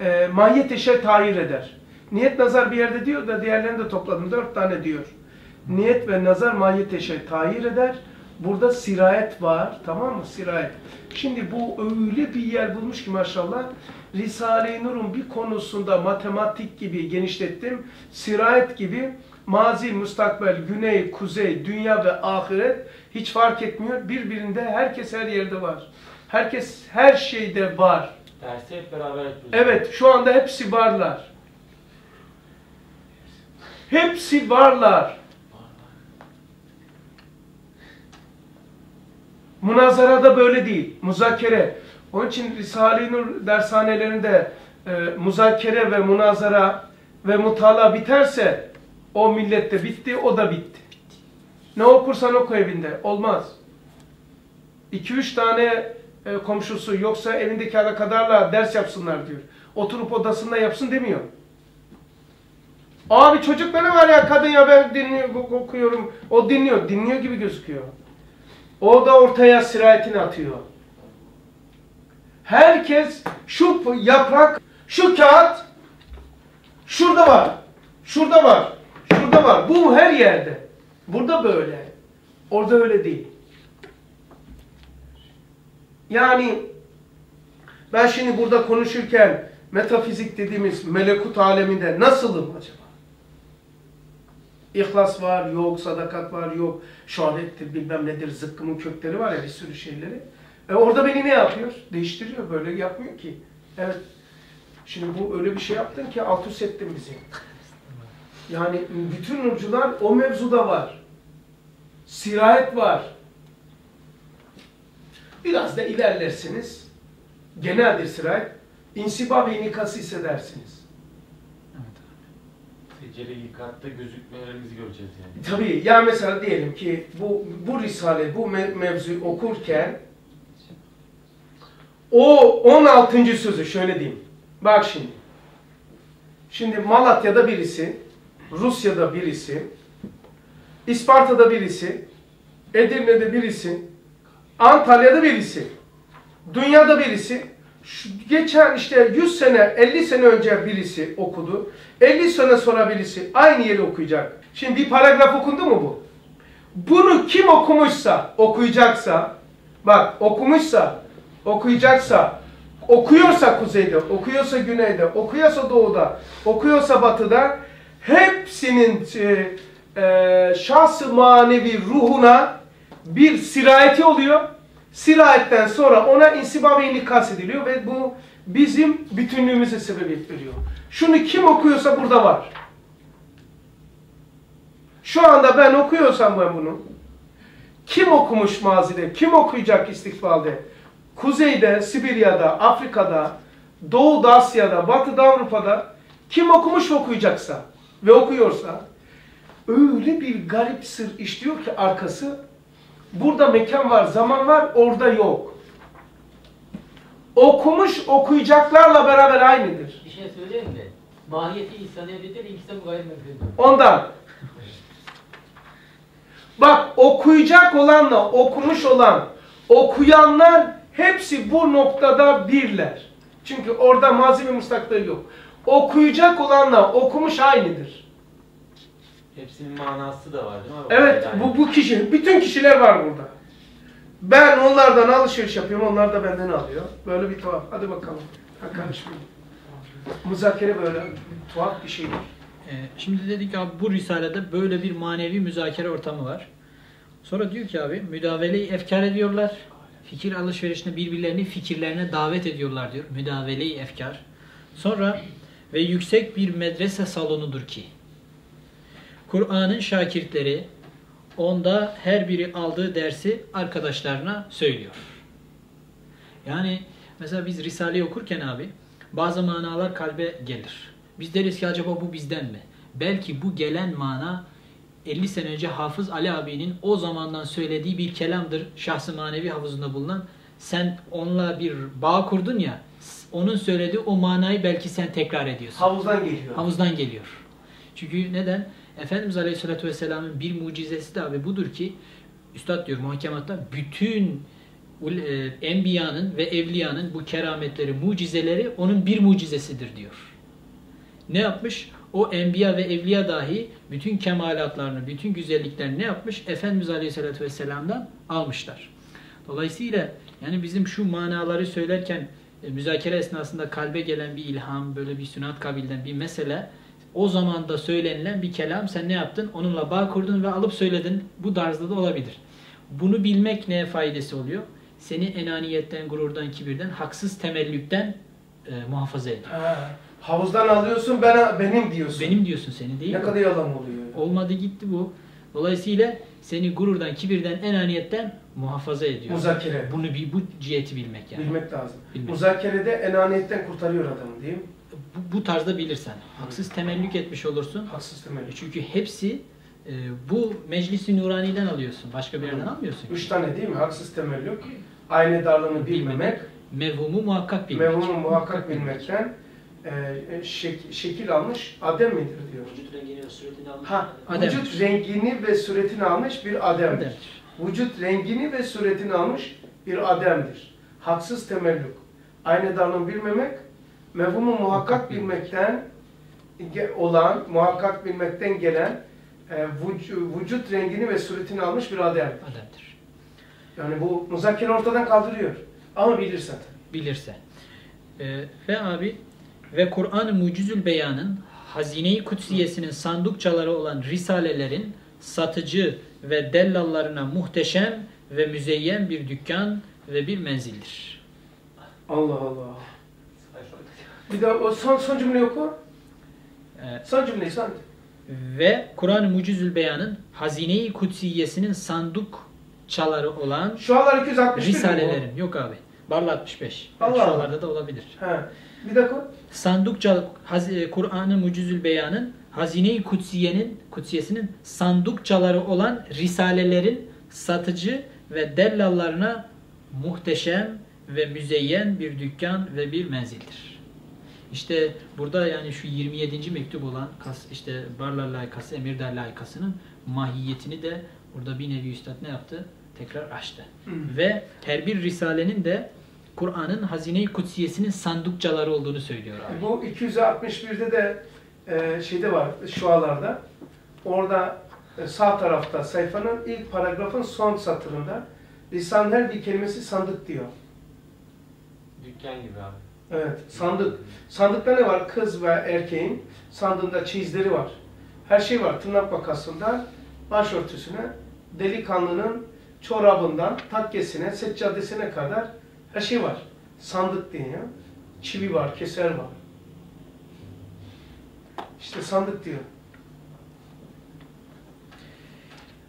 e, mahiyet işe tahir eder. Niyet, nazar bir yerde diyor da diğerlerini de topladım. Dört tane diyor. Niyet ve nazar mahiyet işe tahir eder. Burada sirayet var. Tamam mı? Sirayet. Şimdi bu öyle bir yer bulmuş ki maşallah. Risale-i Nur'un bir konusunda matematik gibi genişlettim. Sirayet gibi mazi, müstakbel, güney, kuzey, dünya ve ahiret hiç fark etmiyor. Birbirinde herkes her yerde var. Herkes her şeyde var. Dersi hep beraber yapıyoruz. Evet, şu anda hepsi varlar. Hepsi varlar. Münazarada böyle değil. Muzakere. Onun için Risale-i Nur dershanelerinde e, muzakere ve münazara ve mutala biterse o millette bitti, o da bitti. Ne okursan oku evinde. Olmaz. 2-3 tane e, komşusu yoksa evindeki alakadarla ders yapsınlar diyor. Oturup odasında yapsın demiyor. Abi çocukları var ya kadın ya ben dinliyor, okuyorum. O dinliyor. Dinliyor gibi gözüküyor. O da ortaya sirayetini atıyor. Herkes şu yaprak, şu kağıt şurada var. Şurada var. Şurada var. Bu her yerde. Burada böyle. Orada öyle değil. Yani ben şimdi burada konuşurken metafizik dediğimiz melekut aleminde nasılım acaba? İhlas var, yok, sadakat var, yok, şehadettir, bilmem nedir, zıkkımın kökleri var ya bir sürü şeyleri. E orada beni ne yapıyor? Değiştiriyor, böyle yapmıyor ki. Evet, şimdi bu öyle bir şey yaptın ki alt üst ettin bizi. Yani bütün nurcular o mevzuda var. Sirayet var. Biraz da ilerlersiniz. Geneldir sirayet. İnsiba ve inikası hissedersiniz. Secere yıkatta gözükmelerimizi göreceğiz yani. Tabii ya mesela diyelim ki bu bu risale, bu me- mevzu okurken o 16. sözü şöyle diyeyim. Bak şimdi. Şimdi Malatya'da birisi, Rusya'da birisi, İsparta'da birisi, Edirne'de birisi, Antalya'da birisi, dünyada birisi, şu geçen işte 100 sene, 50 sene önce birisi okudu. 50 sene sonra birisi aynı yeri okuyacak. Şimdi bir paragraf okundu mu bu? Bunu kim okumuşsa, okuyacaksa, bak okumuşsa, okuyacaksa, okuyorsa kuzeyde, okuyorsa güneyde, okuyorsa doğuda, okuyorsa batıda, hepsinin e, e, şahsı manevi ruhuna bir sirayeti oluyor. Sirayetten sonra ona insiba ve inikas ediliyor ve bu bizim bütünlüğümüze sebebiyet veriyor. Şunu kim okuyorsa burada var. Şu anda ben okuyorsam ben bunu, kim okumuş mazide, kim okuyacak istikbalde? Kuzeyde, Sibirya'da, Afrika'da, Doğu'da, Asya'da, Batı'da, Avrupa'da kim okumuş okuyacaksa ve okuyorsa öyle bir garip sır işliyor ki arkası burada mekan var, zaman var, orada yok. Okumuş okuyacaklarla beraber aynıdır. Bir şey söyleyeyim mi? Mahiyeti insaniyededir, ikisi gayrimümkündür. Ondan. Bak okuyacak olanla okumuş olan okuyanlar hepsi bu noktada birler. Çünkü orada mazi ve mustakları yok. Okuyacak olanla okumuş aynıdır. Hepsinin manası da var değil mi? Evet bu, bu kişi, bütün kişiler var burada. Ben onlardan alışveriş yapıyorum, onlar da benden alıyor. Böyle bir tuhaf. Hadi bakalım. Ha karışmayın. Muzakere böyle tuhaf bir şeydir. Ee, şimdi dedik abi bu risalede böyle bir manevi müzakere ortamı var. Sonra diyor ki abi müdaveleyi efkar ediyorlar. Fikir alışverişine birbirlerini fikirlerine davet ediyorlar diyor. Müdaveleyi efkar. Sonra ve yüksek bir medrese salonudur ki Kur'an'ın şakirtleri onda her biri aldığı dersi arkadaşlarına söylüyor. Yani mesela biz Risale'yi okurken abi bazı manalar kalbe gelir. Biz deriz ki acaba bu bizden mi? Belki bu gelen mana 50 sene önce Hafız Ali abinin o zamandan söylediği bir kelamdır. Şahsı manevi havuzunda bulunan. Sen onunla bir bağ kurdun ya, onun söylediği o manayı belki sen tekrar ediyorsun. Havuzdan geliyor. Havuzdan geliyor. Çünkü neden? Efendimiz Aleyhisselatü Vesselam'ın bir mucizesi de abi budur ki Üstad diyor muhakematta bütün e, enbiyanın ve evliyanın bu kerametleri, mucizeleri onun bir mucizesidir diyor. Ne yapmış? O enbiya ve evliya dahi bütün kemalatlarını, bütün güzelliklerini ne yapmış? Efendimiz Aleyhisselatü Vesselam'dan almışlar. Dolayısıyla yani bizim şu manaları söylerken e, müzakere esnasında kalbe gelen bir ilham, böyle bir sünat kabilden bir mesele o zamanda söylenilen bir kelam sen ne yaptın? Onunla bağ kurdun ve alıp söyledin. Bu tarzda da olabilir. Bunu bilmek neye faydası oluyor? Seni enaniyetten, gururdan, kibirden, haksız temellükten e, muhafaza ediyor. Ha, havuzdan alıyorsun, ben benim diyorsun. Benim diyorsun seni değil Ne mi? kadar yalan oluyor. Olmadı gitti bu. Dolayısıyla seni gururdan, kibirden, enaniyetten muhafaza ediyor. Muzakere. Bunu bir bu ciheti bilmek yani. Bilmek lazım. Bilmek. Muzakerede enaniyetten kurtarıyor adamı değil mi? Bu, bu tarzda bilirsen. Haksız temellük etmiş olursun. Haksız temelli. Çünkü hepsi e, bu meclisi nuraniden alıyorsun. Başka bir yerden almıyorsun. Üç tane değil mi? Haksız temellük, aynı darlığını bilmemek, Mevhumu muhakkak bilmek. mevhumu muhakkak bilmekten e, e, şek- şekil almış adem midir diyor. Vücut rengini ve suretini almış. Ha, Adem. vücut rengini ve suretini almış bir ademdir. Ademdir. Vücut rengini ve suretini almış bir ademdir. Haksız temellük. Aynı darlığını bilmemek, mevhumu muhakkak bilmekten olan, muhakkak bilmekten gelen e, vüc- vücut rengini ve suretini almış bir adem. Ademdir. Yani bu muzakere ortadan kaldırıyor. Ama bilirsen. bilirse. Ee, ve abi ve Kur'an-ı Mucizül Beyan'ın hazine-i kutsiyesinin sandukçaları olan risalelerin satıcı ve dellallarına muhteşem ve müzeyyen bir dükkan ve bir menzildir. Allah Allah. Bir daha o son, son cümleyi oku. Ee, Son cümleyi sen. ve Kur'an-ı Mucizül Beyan'ın hazine-i kutsiyesinin sandukçaları olan Şualar 261 mi bu? risalelerin yok abi. Barla 65. Belki Allah. şuralarda da olabilir. He. Bir dakika. Sandukça e, Kur'an-ı Mucizül Beyan'ın Hazine-i Kutsiye'nin Kutsiyesinin sandukçaları olan risalelerin satıcı ve dellallarına muhteşem ve müzeyyen bir dükkan ve bir menzildir. İşte burada yani şu 27. mektup olan kas, işte Barlar layıkası, Emirdar layıkasının mahiyetini de burada bir nevi üstad ne yaptı? Tekrar açtı. Ve her bir risalenin de Kur'an'ın hazine-i kutsiyesinin sandukçaları olduğunu söylüyor abi. Bu 261'de de e, şeyde var şualarda. Orada e, sağ tarafta sayfanın ilk paragrafın son satırında lisan her bir kelimesi sandık diyor. Dükkan gibi abi. Evet, sandık. Sandıkta ne var? Kız ve erkeğin sandığında çizleri var. Her şey var. Tırnak makasında başörtüsüne, delikanlının çorabından takkesine, seccadesine kadar her şey var. Sandık deniyor. Çivi var, keser var. İşte sandık diyor.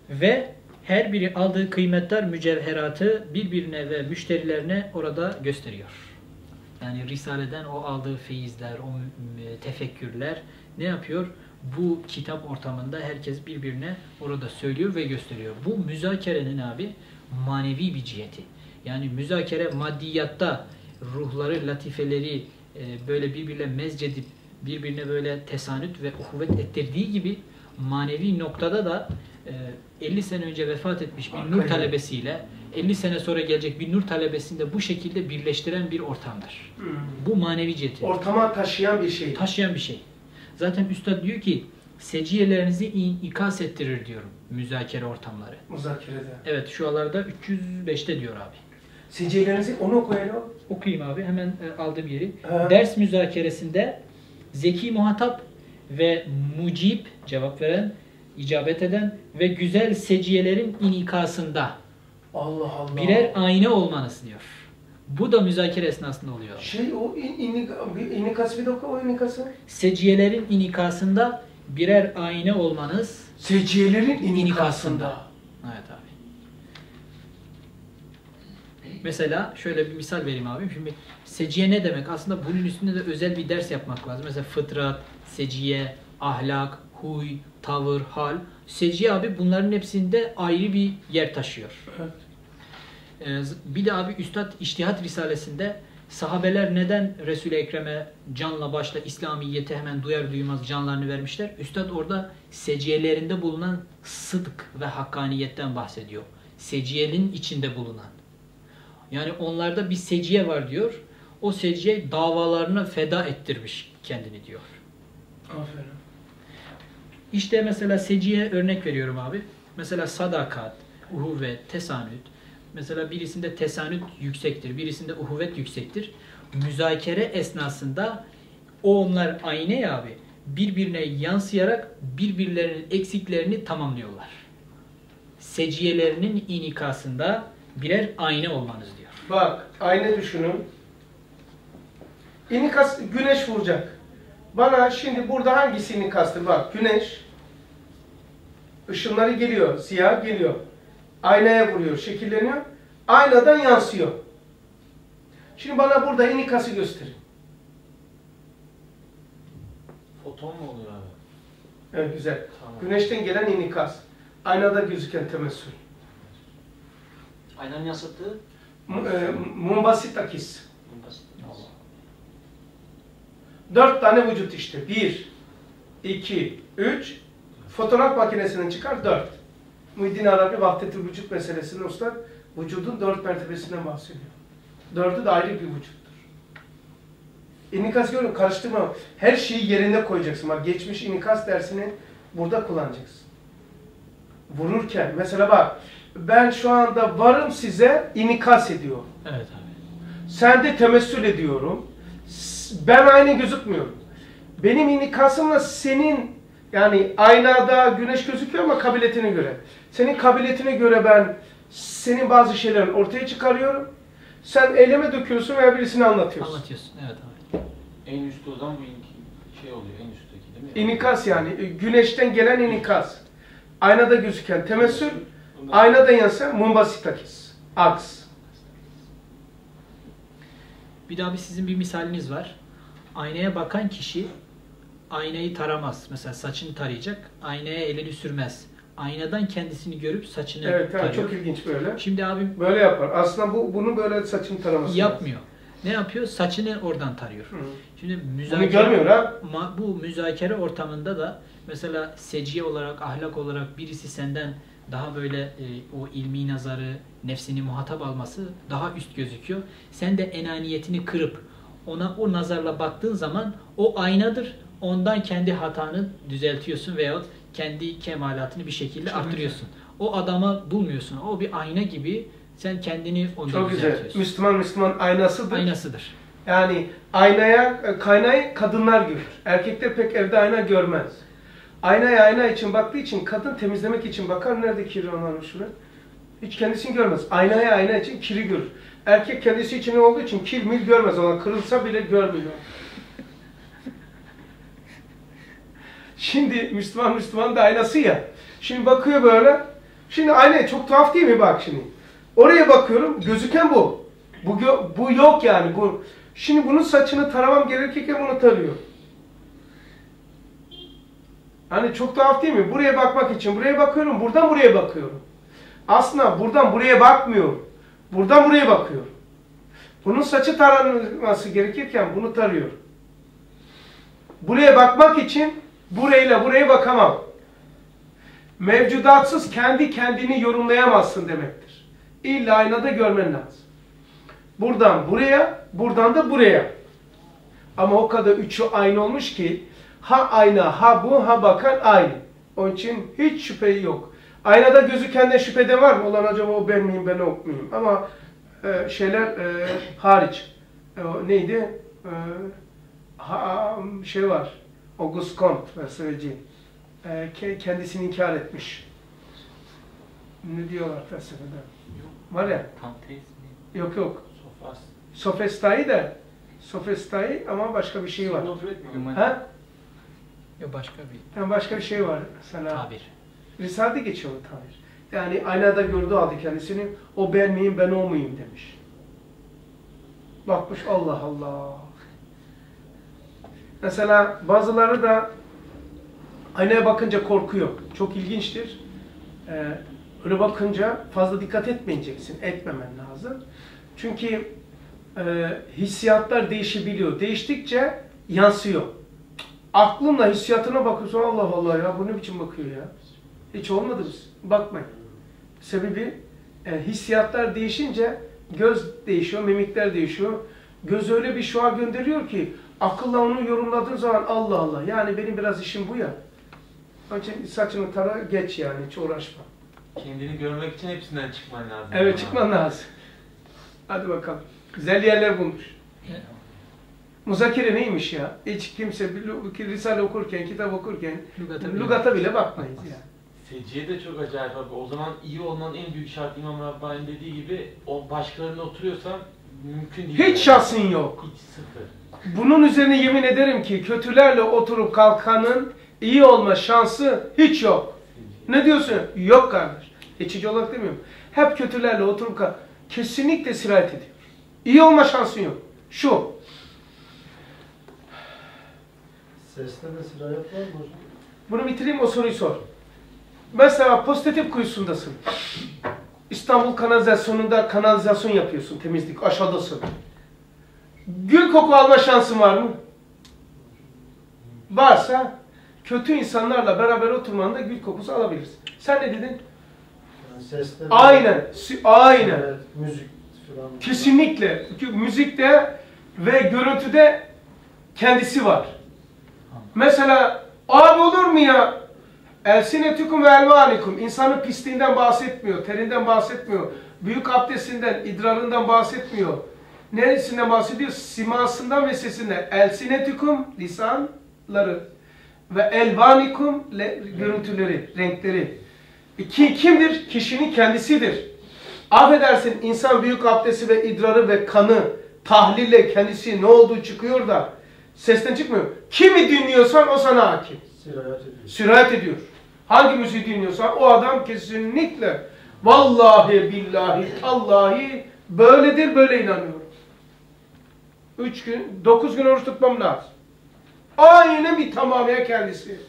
Ve her biri aldığı kıymetler mücevheratı birbirine ve müşterilerine orada gösteriyor. Yani Risale'den o aldığı feyizler, o tefekkürler ne yapıyor? Bu kitap ortamında herkes birbirine orada söylüyor ve gösteriyor. Bu müzakerenin abi manevi bir ciheti. Yani müzakere maddiyatta ruhları, latifeleri e, böyle birbirine mezcedip birbirine böyle tesanüt ve uhuvvet ettirdiği gibi manevi noktada da e, 50 sene önce vefat etmiş bir nur talebesiyle 50 sene sonra gelecek bir nur talebesini de bu şekilde birleştiren bir ortamdır. Bu manevi ciheti. Ortama taşıyan bir şey. Taşıyan bir şey. Zaten Üstad diyor ki seciyelerinizi in- ikas ettirir diyorum müzakere ortamları. Muzakerede. Evet şu alarda 305'te diyor abi. Seciyelerinizi onu okuyalım. Okuyayım abi hemen e, aldığım yeri. Ha. Ders müzakeresinde zeki muhatap ve mucip cevap veren, icabet eden ve güzel seciyelerin inikasında Allah Allah. birer ayna olmanız diyor. Bu da müzakere esnasında oluyor. Şey o in, in, bir inikası bir dakika o inikası. Seciyelerin inikasında birer ayna olmanız Seciyelerin İnikasında. inikasında. Evet abi. Mesela şöyle bir misal vereyim abi. Şimdi seciye ne demek? Aslında bunun üstünde de özel bir ders yapmak lazım. Mesela fıtrat, seciye, ahlak, huy, tavır, hal. Seciye abi bunların hepsinde ayrı bir yer taşıyor. Evet. Z- bir de abi Üstad İçtihat Risalesinde sahabeler neden Resul-i Ekrem'e canla başla İslamiyet'i hemen duyar duymaz canlarını vermişler? Üstad orada seciyelerinde bulunan sıdk ve hakkaniyetten bahsediyor. Seciyenin içinde bulunan. Yani onlarda bir seciye var diyor. O seciye davalarına feda ettirmiş kendini diyor. Aferin. İşte mesela seciye örnek veriyorum abi. Mesela sadakat, uhuvvet, tesanüt. Mesela birisinde tesanüt yüksektir, birisinde uhuvvet yüksektir. Müzakere esnasında o onlar aynı ya abi. Birbirine yansıyarak birbirlerinin eksiklerini tamamlıyorlar. Seciyelerinin inikasında birer ayna olmanız diyor. Bak ayna düşünün. İnikas güneş vuracak. Bana şimdi burada hangisi inikastır? Bak güneş ışınları geliyor, siyah geliyor. Aynaya vuruyor, şekilleniyor. Aynadan yansıyor. Şimdi bana burada inikası gösterin. Foton mu oluyor abi? Evet güzel. Tamam. Güneşten gelen inikas. Aynada gözüken temessül. Aynanın yansıttığı e, Mumbasit akis. Dört tane vücut işte. Bir, iki, üç. Fotoğraf makinesinden çıkar dört. Muhyiddin Arabi vahdetül vücut meselesinde usta vücudun dört mertebesinden bahsediyor. Dördü de ayrı bir vücuttur. İnikas görüyorum karıştırma. Her şeyi yerine koyacaksın. Bak geçmiş inikas dersini burada kullanacaksın. Vururken mesela bak ben şu anda varım size inikas ediyor. Evet abi. Sende temessül ediyorum. Ben aynı gözükmüyorum. Benim inikasımla senin yani aynada güneş gözüküyor ama kabiliyetine göre. Senin kabiliyetine göre ben senin bazı şeylerin ortaya çıkarıyorum. Sen eyleme döküyorsun veya birisine anlatıyorsun. Anlatıyorsun. Evet abi. En üstte o zaman bu şey oluyor en üstteki değil mi? İnikas yani. e, Güneşten gelen inikas. Aynada gözüken temessül, aynada yansıyan mumbasitakis. Aks. Bir daha bir sizin bir misaliniz var. Aynaya bakan kişi aynayı taramaz. Mesela saçını tarayacak. Aynaya elini sürmez. Aynadan kendisini görüp saçını Evet, tarıyor. çok ilginç böyle. Şimdi abim Böyle yapar. Aslında bu bunu böyle saçını taraması. lazım. yapmıyor. Ne yapıyor? Saçını oradan tarıyor. Hı. Şimdi Bunu müzakere, görmüyor ha. Ma- bu müzakere ortamında da mesela seciye olarak, ahlak olarak birisi senden daha böyle e, o ilmi nazarı, nefsini muhatap alması daha üst gözüküyor. Sen de enaniyetini kırıp ona o nazarla baktığın zaman o aynadır. Ondan kendi hatanı düzeltiyorsun veyahut kendi kemalatını bir şekilde Çok arttırıyorsun. O adama bulmuyorsun. O bir ayna gibi sen kendini onda Çok güzel. Müslüman Müslüman aynasıdır. Aynasıdır. Yani aynaya kaynayı kadınlar görür. Erkekler pek evde ayna görmez. Aynaya ayna için baktığı için kadın temizlemek için bakar. Nerede kiri olan şurada? Hiç kendisini görmez. Aynaya ayna için kiri görür. Erkek kendisi için olduğu için kir mil görmez. Ona kırılsa bile görmüyor. Şimdi Müslüman Müslüman da aynası ya. Şimdi bakıyor böyle. Şimdi ayna çok tuhaf değil mi bak şimdi. Oraya bakıyorum gözüken bu. Bu, bu yok yani. Bu. Şimdi bunun saçını taramam gerekirken bunu tarıyor. Hani çok tuhaf değil mi? Buraya bakmak için buraya bakıyorum, buradan buraya bakıyorum. Aslında buradan buraya bakmıyor. Buradan buraya bakıyor. Bunun saçı taranması gerekirken bunu tarıyor. Buraya bakmak için burayla buraya bakamam. Mevcudatsız kendi kendini yorumlayamazsın demektir. İlla aynada görmen lazım. Buradan buraya, buradan da buraya. Ama o kadar üçü aynı olmuş ki ha ayna, ha bu, ha bakan aynı. Onun için hiç şüphe yok. Aynada gözükende şüphede var mı? Olan acaba o ben miyim, ben o muyum? Ama e, şeyler e, hariç. E, neydi? E, ha, şey var. Auguste Comte felsefeci. E, ke- kendisini inkar etmiş. Ne diyorlar felsefede? Var ya. Panteist mi? Yok yok. Sofas. Sofestai de. Sofestai ama başka bir şey var. Ha? Yok başka bir Yani başka bir şey var mesela. tabir. Risale geçiyor o tabir. Yani aynada gördüğü halde kendisini o ben miyim ben o muyum demiş. Bakmış Allah Allah. Mesela bazıları da aynaya bakınca korkuyor. Çok ilginçtir. Ee, öyle bakınca fazla dikkat etmeyeceksin. Etmemen lazım. Çünkü e, hissiyatlar değişebiliyor. Değiştikçe yansıyor. Aklınla hissiyatına bakıyorsun Allah Allah ya bu ne biçim bakıyor ya. Hiç olmadı biz. Bakmayın. Sebebi e, hissiyatlar değişince göz değişiyor, mimikler değişiyor. Göz öyle bir şua gönderiyor ki akılla onu yorumladığın zaman Allah Allah. Yani benim biraz işim bu ya. Onun için saçını tara geç yani hiç uğraşma. Kendini görmek için hepsinden çıkman lazım. Evet çıkman lazım. Hadi bakalım. Güzel yerler bulmuş. Muzakere neymiş ya? Hiç kimse bir Risale okurken, kitap okurken Lügata bile- lügata bile bakmayız ya. Seciye de çok acayip abi. O zaman iyi olmanın en büyük şartı İmam Rabbani'nin dediği gibi o başkalarına oturuyorsan mümkün değil. yani. Hiç şansın yok. Hiç sıfır. Bunun üzerine yemin ederim ki kötülerle oturup kalkanın iyi olma şansı hiç yok. Ne diyorsun? Yok kardeş. Geçici olarak demiyorum. Hep kötülerle oturup kal kesinlikle sirayet ediyor. İyi olma şansın yok. Şu. Seste de sirayet var mı? Bunu bitireyim o soruyu sor. Mesela pozitif kuyusundasın. İstanbul kanalizasyonunda kanalizasyon yapıyorsun, temizlik, aşağıdasın. Gül koku alma şansın var mı? Varsa kötü insanlarla beraber oturmanda gül kokusu alabilirsin. Sen ne dedin? Yani de Aynen, aynen. müzik falan. Kesinlikle. Çünkü müzikte ve görüntüde kendisi var. Mesela abi olur mu ya? Elsinetükum ve elvanikum. İnsanın pisliğinden bahsetmiyor, terinden bahsetmiyor. Büyük abdestinden, idrarından bahsetmiyor. Neresinden bahsediyor? Simasından ve sesinden. Elsinetikum, lisanları. Ve elvanikum, le, görüntüleri, renkleri. Ki, kimdir? Kişinin kendisidir. Affedersin insan büyük abdesti ve idrarı ve kanı tahlille kendisi ne olduğu çıkıyor da sesten çıkmıyor. Kimi dinliyorsan o sana hakim. Sirayet ediyor. Sirayet ediyor. Hangi müziği dinliyorsan o adam kesinlikle vallahi billahi tallahi böyledir böyle inanıyorum. Üç gün, dokuz gün oruç tutmam lazım. Aynı bir tamamıya kendisi.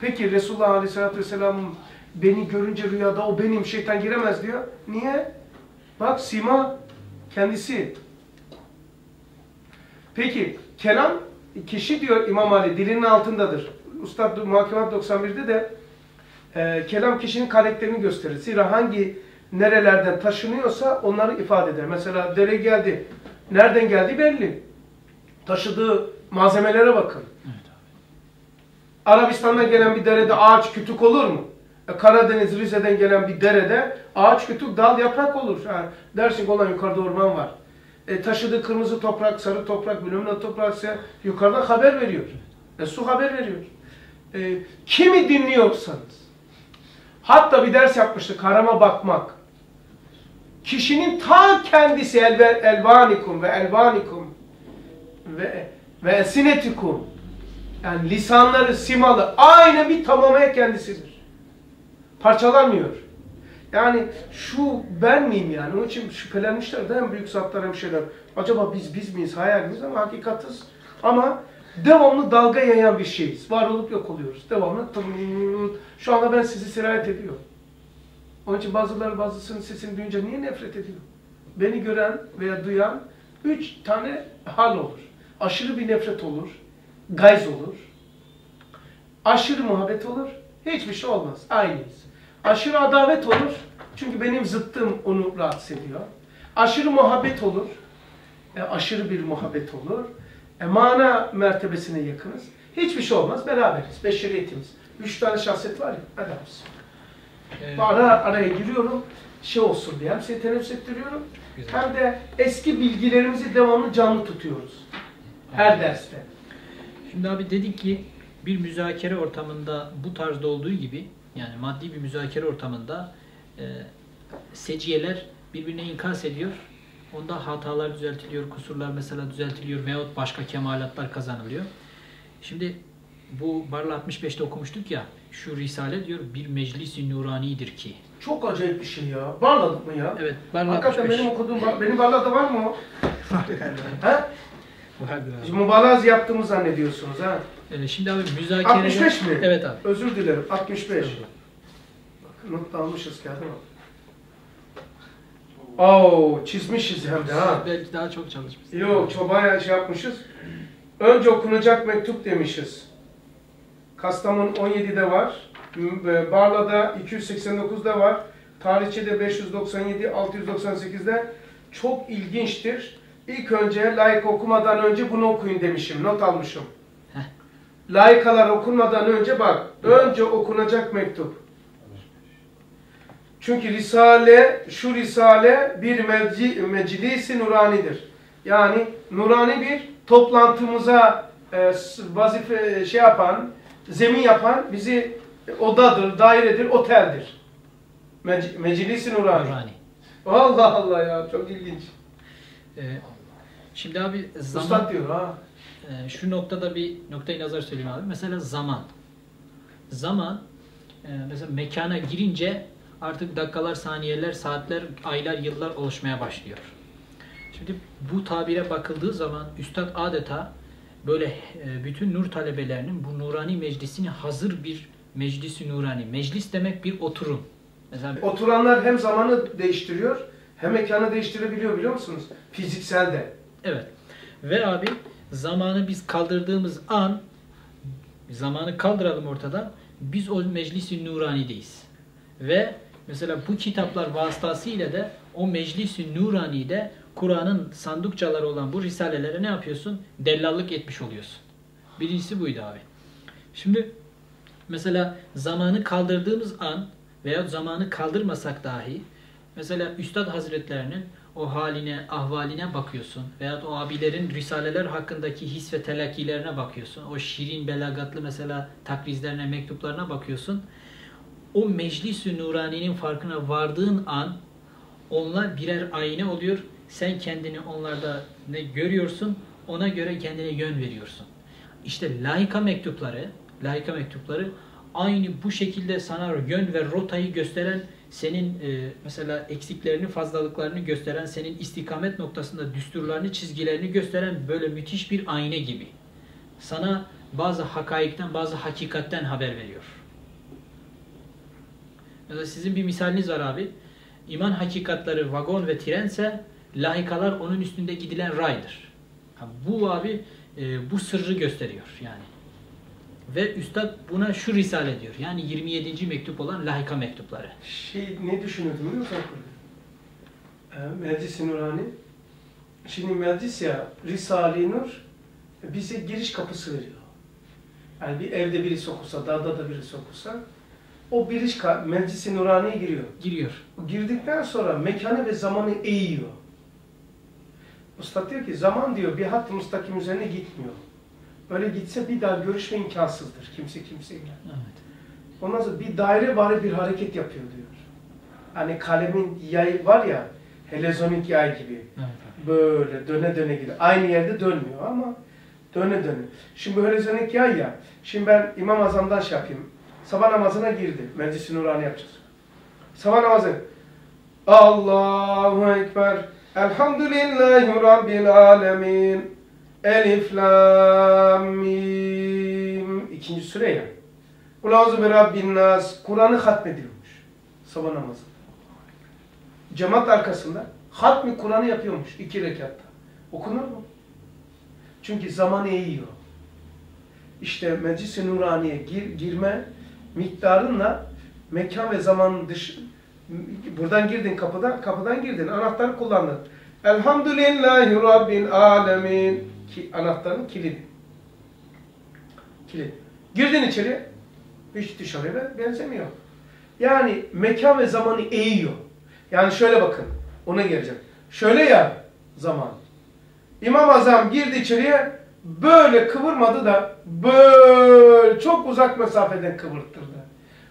Peki Resulullah Aleyhisselatü Vesselam beni görünce rüyada o benim şeytan giremez diyor. Niye? Bak sima kendisi. Peki kelam kişi diyor İmam Ali dilinin altındadır. Ustad Muhakemat 91'de de e, kelam kişinin karakterini gösterir. Zira hangi nerelerden taşınıyorsa onları ifade eder. Mesela dere geldi. Nereden geldi belli. Taşıdığı malzemelere bakın. Arabistan'dan gelen bir derede ağaç kütük olur mu? E, Karadeniz, Rize'den gelen bir derede ağaç kütük, dal, yaprak olur. Yani dersin ki olan yukarıda orman var. E, taşıdığı kırmızı toprak, sarı toprak, bilmem ne topraksa yukarıdan haber veriyor. E, su haber veriyor. E, kimi dinliyorsanız, hatta bir ders yapmıştık, harama bakmak. Kişinin ta kendisi elvanikum ve elvanikum ve ve esinetikum yani lisanları simalı aynı bir tamamaya kendisidir. Parçalanmıyor. Yani şu ben miyim yani? Onun için şüphelenmişler de hem büyük zatlar hem şeyler. Acaba biz biz miyiz? Hayalimiz ama hakikatiz. Ama devamlı dalga yayan bir şeyiz. Var olup yok oluyoruz. Devamlı şu anda ben sizi sirayet ediyorum. Onun için bazıları bazısının sesini duyunca niye nefret ediyor? Beni gören veya duyan üç tane hal olur. Aşırı bir nefret olur. Gayz olur. Aşırı muhabbet olur. Hiçbir şey olmaz. Aynıyız. Aşırı adavet olur. Çünkü benim zıttım onu rahatsız ediyor. Aşırı muhabbet olur. E, aşırı bir muhabbet olur. E, mana mertebesine yakınız. Hiçbir şey olmaz. Beraberiz. Beşeriyetimiz. Üç tane şahsiyet var ya. Hadi Ee, Ara araya giriyorum. Şey olsun diye. Hem seni teneffüs ettiriyorum. Güzel. Hem de eski bilgilerimizi devamlı canlı tutuyoruz. Her derste. Şimdi abi dedik ki bir müzakere ortamında bu tarzda olduğu gibi yani maddi bir müzakere ortamında e, seciyeler birbirine inkas ediyor. Onda hatalar düzeltiliyor, kusurlar mesela düzeltiliyor veyahut başka kemalatlar kazanılıyor. Şimdi bu Barla 65'te okumuştuk ya şu risale diyor bir meclis-i nuranidir ki. Çok acayip bir şey ya. Barladık mı ya? Evet Barla Hakikaten 65. benim okuduğum, benim barlada var mı o? ha? Vardır abi. Mübalağaz yaptığımı zannediyorsunuz ha? Ee, şimdi abi müzakerede... 65 mi? Evet abi. Özür dilerim. 65. Bakın not da almışız kağıdıma. Oo, çizmişiz hem de ha. Belki daha çok çalışmışsın. Yok, çok bayağı şey yapmışız. Önce okunacak mektup demişiz. Kastamonu 17'de var. M- Barla'da 289'da var. Tarihçe'de 597, 698'de. Çok ilginçtir. İlk önce layık okumadan önce bunu okuyun demişim. Not almışım. Heh. Layıkalar okunmadan önce bak. Önce okunacak mektup. Çünkü Risale, şu Risale bir mecli, meclisi nuranidir. Yani nurani bir toplantımıza e, vazife şey yapan, zemin yapan bizi odadır, dairedir, oteldir. Mec meclisi nurani. Nurani. Allah Allah ya çok ilginç. Ee, şimdi abi zaman... Ustad diyor ha. Ee, şu noktada bir noktayı nazar söyleyeyim abi. Mesela zaman. Zaman e, mesela mekana girince artık dakikalar, saniyeler, saatler, aylar, yıllar oluşmaya başlıyor. Şimdi bu tabire bakıldığı zaman üstad adeta böyle e, bütün nur talebelerinin bu nurani meclisini hazır bir meclisi nurani. Meclis demek bir oturum. Mesela Oturanlar hem zamanı değiştiriyor hem mekanı değiştirebiliyor biliyor musunuz? Fiziksel de. Evet. Ve abi zamanı biz kaldırdığımız an zamanı kaldıralım ortadan. Biz o meclis-i nurani'deyiz. Ve mesela bu kitaplar vasıtasıyla da o meclis-i nurani'de Kur'an'ın sandukçaları olan bu risalelere ne yapıyorsun? Dellallık etmiş oluyorsun. Birincisi buydu abi. Şimdi mesela zamanı kaldırdığımız an veya zamanı kaldırmasak dahi Mesela Üstad Hazretlerinin o haline, ahvaline bakıyorsun. Veyahut o abilerin risaleler hakkındaki his ve telakkilerine bakıyorsun. O şirin, belagatlı mesela takrizlerine, mektuplarına bakıyorsun. O meclis-ü nuraninin farkına vardığın an onlar birer ayna oluyor. Sen kendini onlarda ne görüyorsun, ona göre kendine yön veriyorsun. İşte layıka mektupları, layıka mektupları aynı bu şekilde sana yön ve rotayı gösteren, senin e, mesela eksiklerini, fazlalıklarını gösteren, senin istikamet noktasında düsturlarını, çizgilerini gösteren böyle müthiş bir ayna gibi. Sana bazı hakaikten, bazı hakikatten haber veriyor. Mesela sizin bir misaliniz var abi. İman hakikatları vagon ve trense, lahikalar onun üstünde gidilen raydır. Ha, bu abi e, bu sırrı gösteriyor yani. Ve Üstad buna şu risale diyor. Yani 27. mektup olan lahika mektupları. Şey ne düşünüyordum biliyor musun? Ee, Meclis-i Nurani. Şimdi meclis ya Risale-i Nur bize giriş kapısı veriyor. Yani bir evde birisi okursa, dağda da birisi okursa o giriş Meclis-i Nurani'ye giriyor. Giriyor. Girdikten sonra mekanı ve zamanı eğiyor. Usta diyor ki zaman diyor bir hat müstakim üzerine gitmiyor. Öyle gitse bir daha görüşme imkansızdır kimse kimseyle. Evet. Ondan sonra bir daire bari bir hareket yapıyor diyor. Hani kalemin yay var ya, helezonik yay gibi. Evet. Böyle döne döne gidiyor. Aynı yerde dönmüyor ama döne döne. Şimdi bu helezonik yay ya, şimdi ben İmam Azam'dan şey yapayım. Sabah namazına girdi. Meclis-i Nurani yapacağız. Sabah namazı. Allahu Ekber. Elhamdülillahi Rabbil Alemin. Elif, Lam, Mim. İkinci süre ya. Kulauzu bi Rabbin Nas. Kur'an'ı hatmediliyormuş. Sabah namazı. Cemaat arkasında hatmi Kur'an'ı yapıyormuş iki rekatta. Okunur mu? Çünkü zamanı eğiyor. İşte Meclis-i Nurani'ye gir, girme miktarınla mekan ve zamanın dış buradan girdin kapıdan, kapıdan girdin, anahtarı kullandın. Elhamdülillahi Rabbil Alemin ki anahtarın kilidi. Kilit. Girdin içeri, hiç dışarıya benzemiyor. Yani mekan ve zamanı eğiyor. Yani şöyle bakın, ona geleceğim. Şöyle ya zaman. İmam Azam girdi içeriye, böyle kıvırmadı da böyle çok uzak mesafeden kıvırttırdı.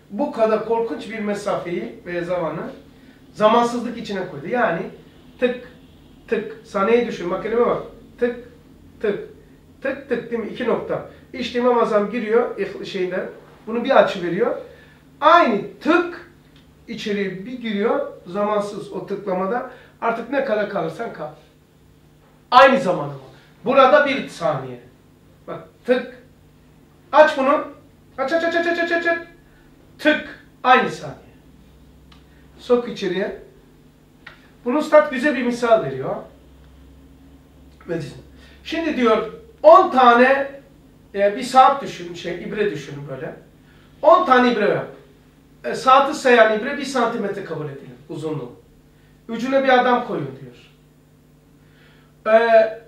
Bu kadar korkunç bir mesafeyi ve zamanı zamansızlık içine koydu. Yani tık tık saniyeyi düşün makineme bak. Tık tık tık tık değil mi? İki nokta. İşte İmam Azam giriyor şeyinde bunu bir açı veriyor. Aynı tık içeri bir giriyor zamansız o tıklamada artık ne kadar kalırsan kal. Aynı zamanda. Burada bir saniye. Bak tık. Aç bunu. Aç aç aç aç aç aç aç. Tık. Aynı saniye. Sok içeriye. Bunu Üstad bize bir misal veriyor. Şimdi diyor 10 tane e, bir saat düşün, şey ibre düşünün böyle. 10 tane ibre yap. E, saati sayan ibre bir santimetre kabul edilir uzunluğu. Ucuna bir adam koyun diyor. Ee,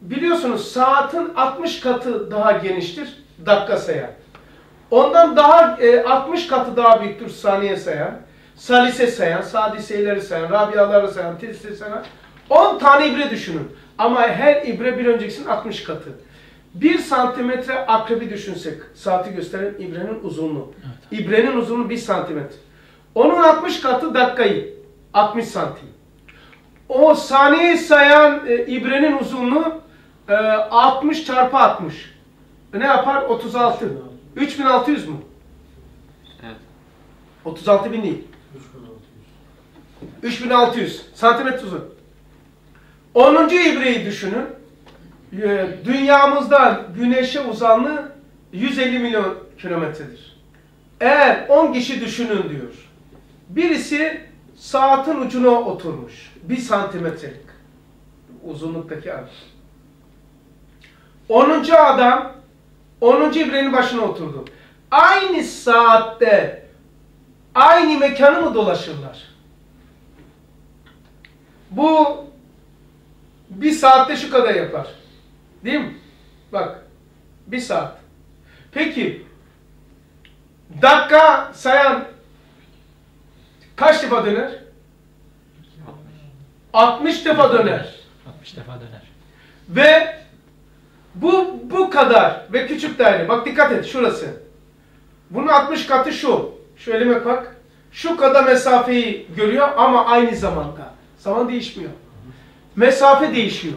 biliyorsunuz saatin 60 katı daha geniştir dakika sayan. Ondan daha e, 60 katı daha büyüktür saniye sayan. Salise sayan, sadiseleri sayan, rabiaları sayan, tilsi sayan. 10 tane ibre düşünün. Ama her ibre bir öncekisinin 60 katı. 1 santimetre akrebi düşünsek, saati gösteren ibrenin uzunluğu. İbrenin uzunluğu 1 santimetre. Onun 60 katı dakikayı. 60 santim. O saniye sayan e, ibrenin uzunluğu e, 60 çarpı 60. E, Ne yapar? 36. 3600 mu? Evet. 36 bin değil. 3600 santimetre uzun. 10. ibreyi düşünün. E, Dünyamızda güneşe uzanlığı 150 milyon kilometredir. Eğer 10 kişi düşünün diyor. Birisi saatin ucuna oturmuş. Bir santimetrelik uzunluktaki adam. 10. adam 10. ibrenin başına oturdu. Aynı saatte aynı mekanı mı dolaşırlar? Bu bir saatte şu kadar yapar. Değil mi? Bak. Bir saat. Peki dakika sayan kaç defa döner? 60 defa döner. 60 defa döner. Ve bu bu kadar ve küçük daire. Bak dikkat et şurası. Bunun 60 katı şu. Şu elime bak. Şu kadar mesafeyi görüyor ama aynı zamanda. Zaman değişmiyor. Mesafe değişiyor.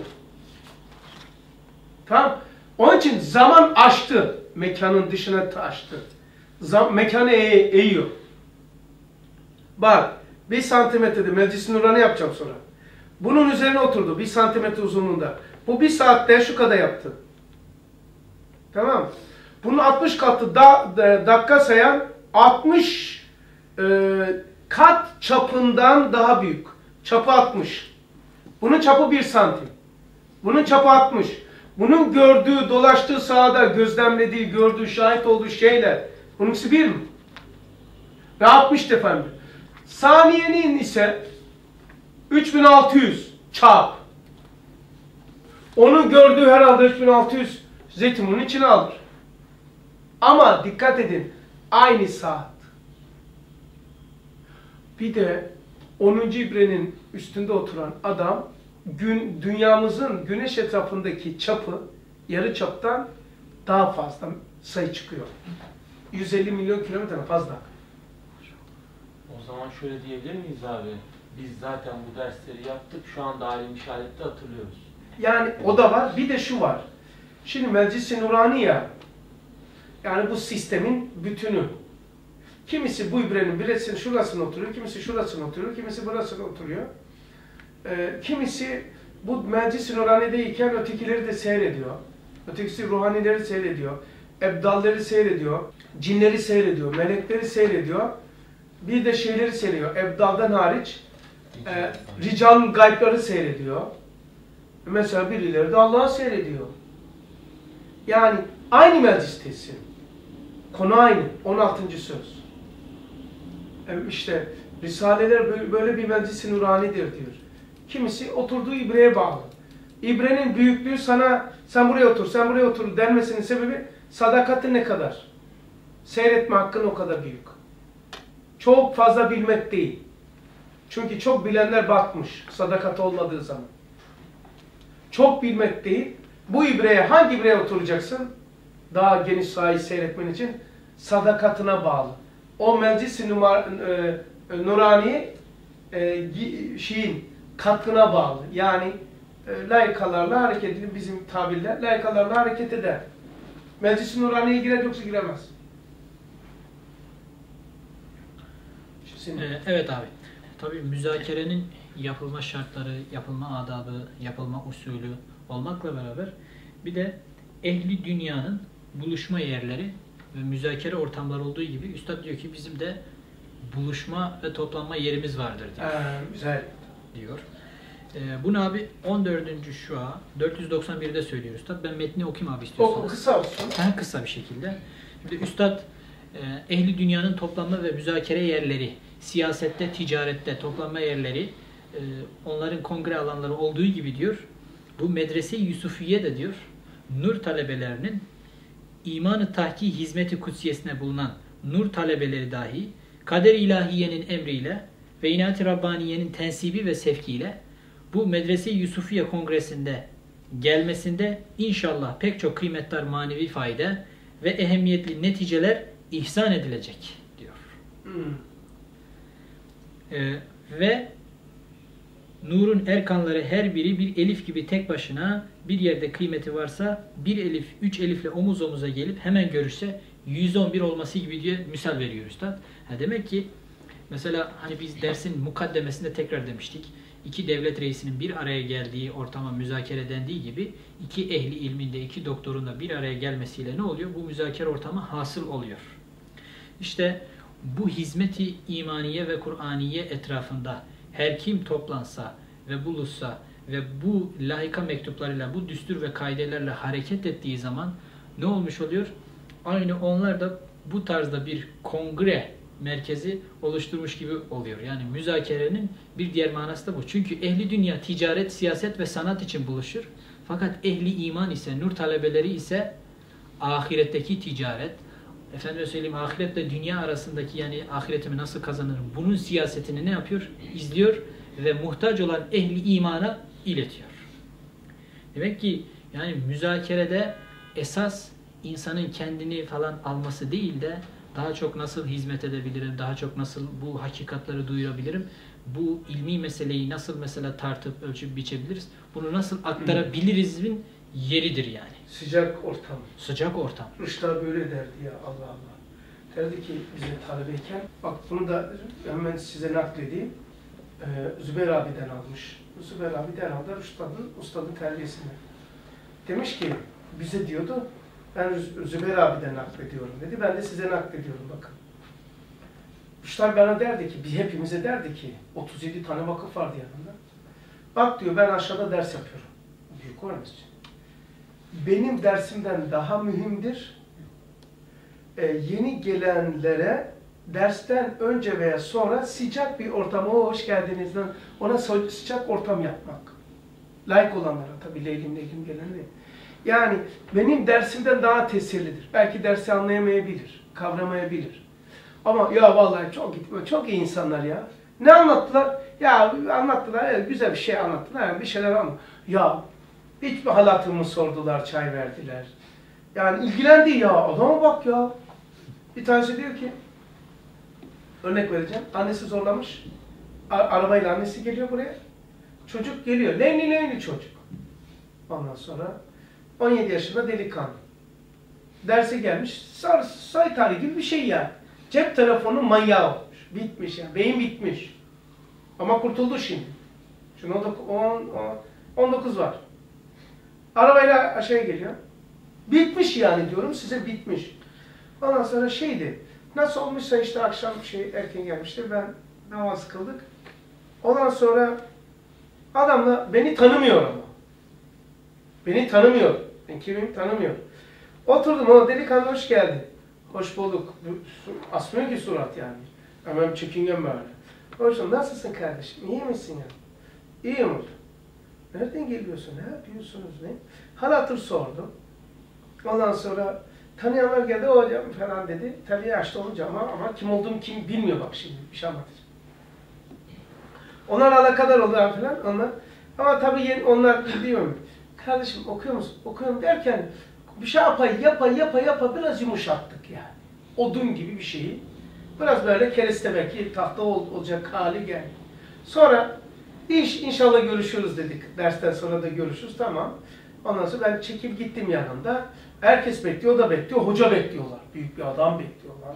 Tamam. Onun için zaman aştı. Mekanın dışına taştı. Zam mekanı e eğiyor. Bak. Bir santimetrede meclis nurani yapacağım sonra. Bunun üzerine oturdu. Bir santimetre uzunluğunda. Bu bir saatte şu kadar yaptı. Tamam? Bunun 60 katı da, da- dakika sayan 60 e, kat çapından daha büyük. Çapı 60. Bunun çapı 1 santim. Bunun çapı 60. Bunun gördüğü, dolaştığı sahada gözlemlediği, gördüğü, şahit olduğu şeyler. Bunun ikisi bir mi? Ve 60 efendim. Saniyenin ise 3600 çap. Onun gördüğü herhalde 3600 zeytin içine alır. Ama dikkat edin aynı saat. Bir de 10. ibrenin üstünde oturan adam gün dünyamızın güneş etrafındaki çapı yarı çaptan daha fazla sayı çıkıyor. 150 milyon kilometre fazla. O zaman şöyle diyebilir miyiz abi? Biz zaten bu dersleri yaptık. Şu anda alim işarette hatırlıyoruz. Yani o da var. Bir de şu var. Şimdi Meclis-i Nuraniye yani bu sistemin bütünü. Kimisi bu ibrenin birisinin şurasına oturuyor, kimisi şurasına oturuyor, kimisi burasına oturuyor. Ee, kimisi bu Meclis-i Nuraniye'deyken ötekileri de seyrediyor. Ötekisi ruhanileri seyrediyor. Ebdalleri seyrediyor. Cinleri seyrediyor. Melekleri seyrediyor. Bir de şeyleri seyrediyor. Ebdaldan hariç e, rical gaybları seyrediyor. Mesela birileri de Allah'ı seyrediyor. Yani aynı meclistesin. Konu aynı. 16. söz. İşte Risaleler bö- böyle bir meclis-i diyor. Kimisi oturduğu ibreye bağlı. İbrenin büyüklüğü sana sen buraya otur, sen buraya otur denmesinin sebebi sadakatin ne kadar? Seyretme hakkın o kadar büyük. Çok fazla bilmek değil. Çünkü çok bilenler batmış sadakat olmadığı zaman. Çok bilmek değil. Bu ibreye hangi ibreye oturacaksın? Daha geniş sahayı seyretmen için sadakatına bağlı. O meclis-i e, e, nurani e, şeyin katkına bağlı. Yani e, layıkalarla hareket edin bizim tabirle layıkalarla hareket eder. Meclis-i nuraniye girer yoksa giremez. Ee, evet abi. Tabii müzakerenin yapılma şartları, yapılma adabı, yapılma usulü olmakla beraber bir de ehli dünyanın buluşma yerleri ve müzakere ortamları olduğu gibi Üstad diyor ki bizim de buluşma ve toplanma yerimiz vardır diyor. Ee, güzel. diyor. Ee, bunu abi 14. şu an 491'de söylüyor Üstad. Ben metni okuyayım abi O istiyorsanız. kısa olsun. En kısa bir şekilde. Şimdi Üstad e, ehli dünyanın toplanma ve müzakere yerleri, siyasette, ticarette toplanma yerleri, e, onların kongre alanları olduğu gibi diyor. Bu medrese-i Yusufiye de diyor, nur talebelerinin imanı tahki hizmeti kutsiyesine bulunan nur talebeleri dahi kader ilahiyenin emriyle ve inat-ı Rabbaniye'nin tensibi ve sevkiyle bu Medrese-i Yusufiye Kongresi'nde gelmesinde inşallah pek çok kıymetli manevi fayda ve ehemmiyetli neticeler ihsan edilecek diyor. Hmm. Ee, ve nurun erkanları her biri bir elif gibi tek başına bir yerde kıymeti varsa bir elif, üç elifle omuz omuza gelip hemen görüşse 111 olması gibi diye misal veriyor üstad. Ha demek ki mesela hani biz dersin mukaddemesinde tekrar demiştik. İki devlet reisinin bir araya geldiği ortama müzakere dendiği gibi iki ehli ilminde, iki doktorun da bir araya gelmesiyle ne oluyor? Bu müzakere ortamı hasıl oluyor. İşte bu hizmeti imaniye ve Kur'aniye etrafında her kim toplansa ve buluşsa ve bu lahika mektuplarıyla, bu düstur ve kaidelerle hareket ettiği zaman ne olmuş oluyor? Aynı onlar da bu tarzda bir kongre merkezi oluşturmuş gibi oluyor. Yani müzakerenin bir diğer manası da bu. Çünkü ehli dünya ticaret, siyaset ve sanat için buluşur. Fakat ehli iman ise, nur talebeleri ise ahiretteki ticaret, efendime söyleyeyim ahiretle dünya arasındaki yani ahiretimi nasıl kazanırım bunun siyasetini ne yapıyor? İzliyor ve muhtaç olan ehli imana iletiyor. Demek ki yani müzakerede esas insanın kendini falan alması değil de daha çok nasıl hizmet edebilirim, daha çok nasıl bu hakikatleri duyurabilirim, bu ilmi meseleyi nasıl mesela tartıp ölçüp biçebiliriz, bunu nasıl aktarabilirizin yeridir yani. Sıcak ortam. Sıcak ortam. Rüştü abi böyle derdi ya Allah Allah. Derdi ki bize talebeyken, bak bunu da hemen size nakledeyim. Ee, Zübeyir abiden almış. Zübeyir abi derhalde Rüştü'nün ustadın terbiyesini. Demiş ki bize diyordu, ben Zü- Zübeyir abiden naklediyorum dedi. Ben de size naklediyorum bakın. Rüştü abi bana derdi ki, biz hepimize derdi ki, 37 tane vakıf vardı yanında. Bak diyor ben aşağıda ders yapıyorum. Büyük öğrenci. Benim dersimden daha mühimdir. Ee, yeni gelenlere dersten önce veya sonra sıcak bir ortama "Oo, hoş geldiniz lan." ona sıcak ortam yapmak. Layık olanlara tabii leylim leylim gelen. Yani benim dersimden daha tesirlidir. Belki dersi anlayamayabilir, kavramayabilir. Ama ya vallahi çok çok iyi insanlar ya. Ne anlattılar? Ya anlattılar, güzel bir şey anlattılar, bir şeyler anlattılar. Ya hiç mi halatımı sordular, çay verdiler. Yani ilgilendi ya, adama bak ya. Bir tanesi diyor ki, örnek vereceğim, annesi zorlamış, arabayla annesi geliyor buraya, çocuk geliyor, leyli leyli çocuk. Ondan sonra 17 yaşında delikanlı. Derse gelmiş, sar, say tarihi gibi bir şey ya. Cep telefonu manyağı olmuş, bitmiş yani, beyin bitmiş. Ama kurtuldu şimdi. Şimdi 10, 19 var. Arabayla aşağıya geliyor. Bitmiş yani diyorum size bitmiş. Ondan sonra şeydi. Nasıl olmuşsa işte akşam şey erken gelmişti. Ben namaz kıldık. Ondan sonra adamla beni tanımıyor ama. Beni tanımıyor. Ben kimim tanımıyor. Oturdum ona delikanlı hoş geldin. Hoş bulduk. Asmıyor ki surat yani. Hemen çekingen böyle. Hoş bulduk. Nasılsın kardeşim? İyi misin ya? İyiyim hocam. Nereden geliyorsun? Ne yapıyorsunuz? Ne? Hal hatır sordu. Ondan sonra tanıyanlar geldi. O hocam falan dedi. Tabii yaşlı olunca ama, ama kim olduğumu kim bilmiyor bak şimdi. Bir şey anlatacağım. Onlar alakadar oldular falan. Onlar. Ama tabii onlar biliyor Kardeşim okuyor musun? Okuyorum derken bir şey yapa yapa yapa yapa biraz yumuşattık yani. Odun gibi bir şeyi. Biraz böyle kereste belki tahta ol- olacak hali geldi. Sonra İnş, inşallah görüşürüz dedik. Dersten sonra da görüşürüz. Tamam. Ondan sonra ben çekip gittim yanında. Herkes bekliyor, o da bekliyor. Hoca bekliyorlar. Büyük bir adam bekliyorlar.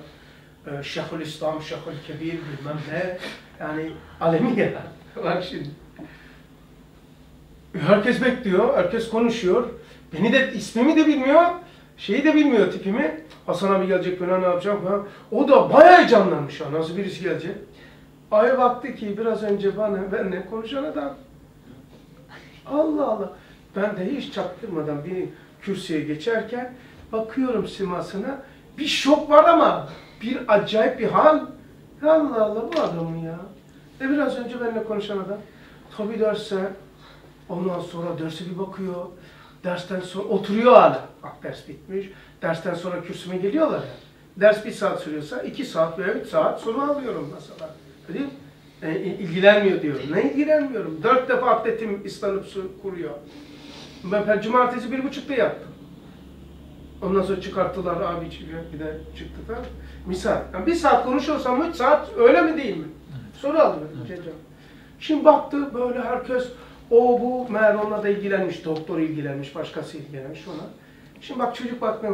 Ee, Şeyhül İslam, Şeyhül Kebir bilmem ne. Yani alemi ya. Bak şimdi. Herkes bekliyor, herkes konuşuyor. Beni de ismimi de bilmiyor, şeyi de bilmiyor tipimi. Hasan abi gelecek ben ne yapacağım falan. O da bayağı heyecanlanmış ya. Nasıl birisi gelecek? Ay baktı ki biraz önce bana benimle konuşan adam. Allah Allah. Ben de hiç çaktırmadan bir kürsüye geçerken bakıyorum simasına. Bir şok var ama bir acayip bir hal. Allah Allah bu adamın ya. E biraz önce benimle konuşan adam. Tabii derse ondan sonra derse bir bakıyor. Dersten sonra oturuyor hala. Bak ders bitmiş. Dersten sonra kürsüme geliyorlar ya. Ders bir saat sürüyorsa iki saat veya üç saat sonra alıyorum mesela. Değil mi? E, ilgilenmiyor diyorum. Ne ilgilenmiyorum? Dört defa atletim ıslanıp su kuruyor. Ben, cumartesi bir buçukta yattım. Ondan sonra çıkarttılar abi çıkıyor. Bir de çıktı falan. Misal. Yani bir saat konuşuyorsam üç saat öyle mi değil mi? Soru aldı benim. şey cevap. Şimdi baktı böyle herkes o bu meğer onunla da ilgilenmiş. Doktor ilgilenmiş. Başkası ilgilenmiş ona. Şimdi bak çocuk bak.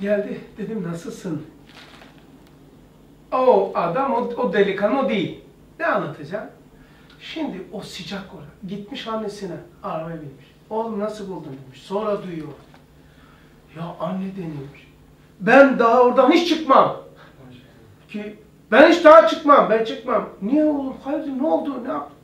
Geldi. Dedim nasılsın? O adam, o, o delikanlı o değil. Ne anlatacağım? Şimdi o sıcak orada. Gitmiş annesine, arabaya binmiş. Oğlum nasıl buldun demiş. Sonra duyuyor. Ya anne denilmiş. Ben daha oradan hiç çıkmam. Ki ben hiç daha çıkmam, ben çıkmam. Niye oğlum? Hayır ne oldu? Ne yaptın?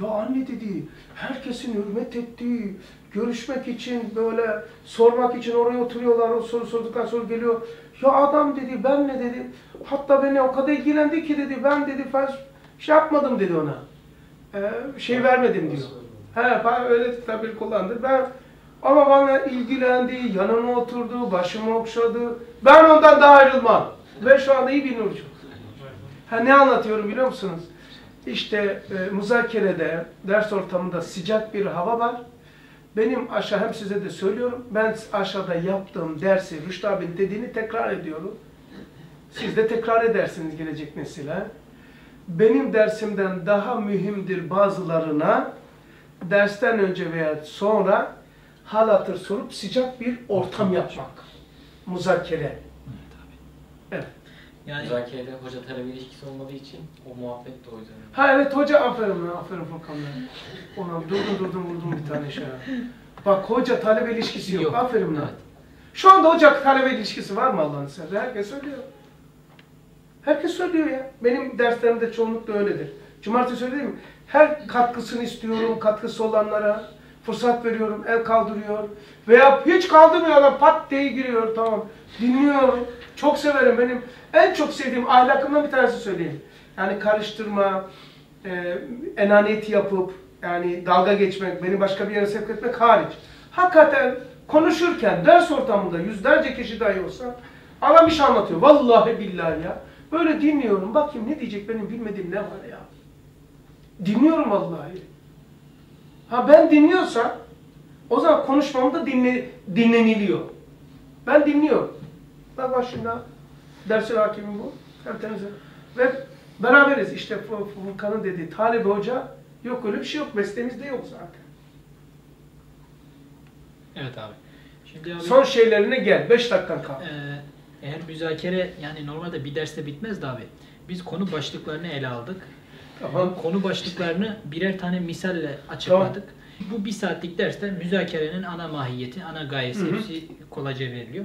Ya anne dedi, herkesin hürmet ettiği, görüşmek için böyle sormak için oraya oturuyorlar, o soru sorduktan sonra geliyor. Ya adam dedi, ben ne dedi, hatta beni o kadar ilgilendi ki dedi, ben dedi falan şey yapmadım dedi ona. Ee, şey vermedim diyor. He, öyle tabir kullandı. Ben ama bana ilgilendi, yanıma oturdu, başımı okşadı. Ben ondan daha ayrılmam. Ve şu anda iyi bir nurcu. Ha ne anlatıyorum biliyor musunuz? işte e, müzakerede, ders ortamında sıcak bir hava var. Benim aşağı hem size de söylüyorum. Ben aşağıda yaptığım dersi Rüştü abinin dediğini tekrar ediyorum. Siz de tekrar edersiniz gelecek nesile. Benim dersimden daha mühimdir bazılarına dersten önce veya sonra hal hatır sorup sıcak bir ortam yapmak. Muzakere. Yani Müzakerede hoca talebe ilişkisi olmadığı için o muhabbet de o yüzden. Ha evet hoca aferin lan, aferin Furkan lan. Ona durdum durdum vurdum bir tane şey. Bak hoca talebe ilişkisi yok. Yok. Aferin lan. Evet. Şu anda hoca talebe ilişkisi var mı Allah'ın seversen? Herkes söylüyor. Herkes söylüyor ya. Benim derslerimde çoğunlukla öyledir. Cumartesi söyleyeyim mi? Her katkısını istiyorum, katkısı olanlara fırsat veriyorum, el kaldırıyor. Veya hiç kaldırmıyor adam pat diye giriyor tamam. Dinliyorum. Çok severim. Benim en çok sevdiğim ahlakımdan bir tanesi söyleyeyim. Yani karıştırma, e, enaniyet yapıp yani dalga geçmek, beni başka bir yere sevk etmek hariç. Hakikaten konuşurken ders ortamında yüzlerce kişi dahi olsa adam bir şey anlatıyor. Vallahi billahi ya. Böyle dinliyorum. Bakayım ne diyecek benim bilmediğim ne var ya. Dinliyorum vallahi. Ha ben dinliyorsam o zaman konuşmamda dinle, dinleniliyor. Ben dinliyorum. Bak ha. dersin hakimi bu. Tertemiz. Ve beraberiz. İşte Fu- Furkan'ın dediği talebe hoca yok öyle bir şey yok. Mesleğimizde yok zaten. evet abi. Şimdi abi Son şeylerine gel. 5 dakikan kaldı. Ee, eğer müzakere yani normalde bir derste bitmez de abi. Biz konu başlıklarını ele aldık. Tamam. Konu başlıklarını birer tane misalle açıkladık. Bu bir saatlik derste müzakerenin ana mahiyeti, ana gayesi Hı hı. hepsi kolayca veriliyor.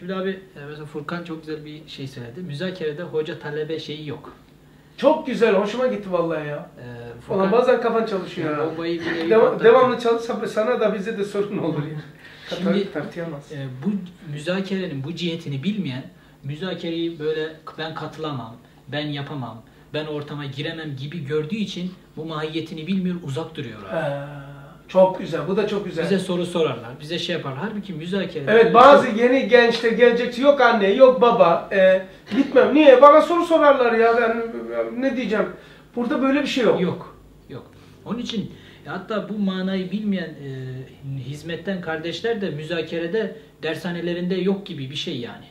Şimdi abi e, mesela Furkan çok güzel bir şey söyledi. Müzakerede hoca talebe şeyi yok. Çok güzel. Hoşuma gitti vallahi ya. Ee, Ulan bazen kafan çalışıyor ha. bombayı bir nevi Deva- patlattı. devamlı çalışsa sana da bize de sorun olur ya. Şimdi- Şimdi, tartıyamaz. E, bu müzakerenin bu cihetini bilmeyen müzakereyi böyle ben katılamam, ben yapamam, ben ortama giremem gibi gördüğü için bu mahiyetini bilmiyor, uzak duruyor abi. Ee, çok güzel. Bu da çok güzel. Bize soru sorarlar, bize şey yaparlar. Halbuki müzakerede... Evet bazı yeni gençler gelecek yok anne yok baba e, gitmem niye bana soru sorarlar ya ben ne diyeceğim burada böyle bir şey yok. Yok, yok. Onun için hatta bu manayı bilmeyen e, hizmetten kardeşler de müzakerede dershanelerinde yok gibi bir şey yani.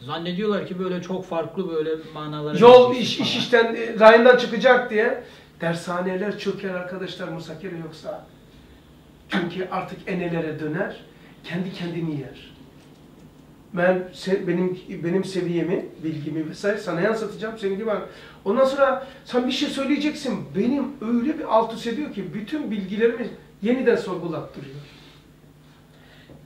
Zannediyorlar ki böyle çok farklı böyle manalara... Yol iş, falan. iş işten e, rayından çıkacak diye dershaneler çöker arkadaşlar musakere yoksa. Çünkü artık enelere döner kendi kendini yer. Ben benim benim seviyemi, bilgimi vesaire sana yansıtacağım senin gibi. Ondan sonra sen bir şey söyleyeceksin. Benim öyle bir alt üst ediyor ki bütün bilgilerimi yeniden sorgulattırıyor.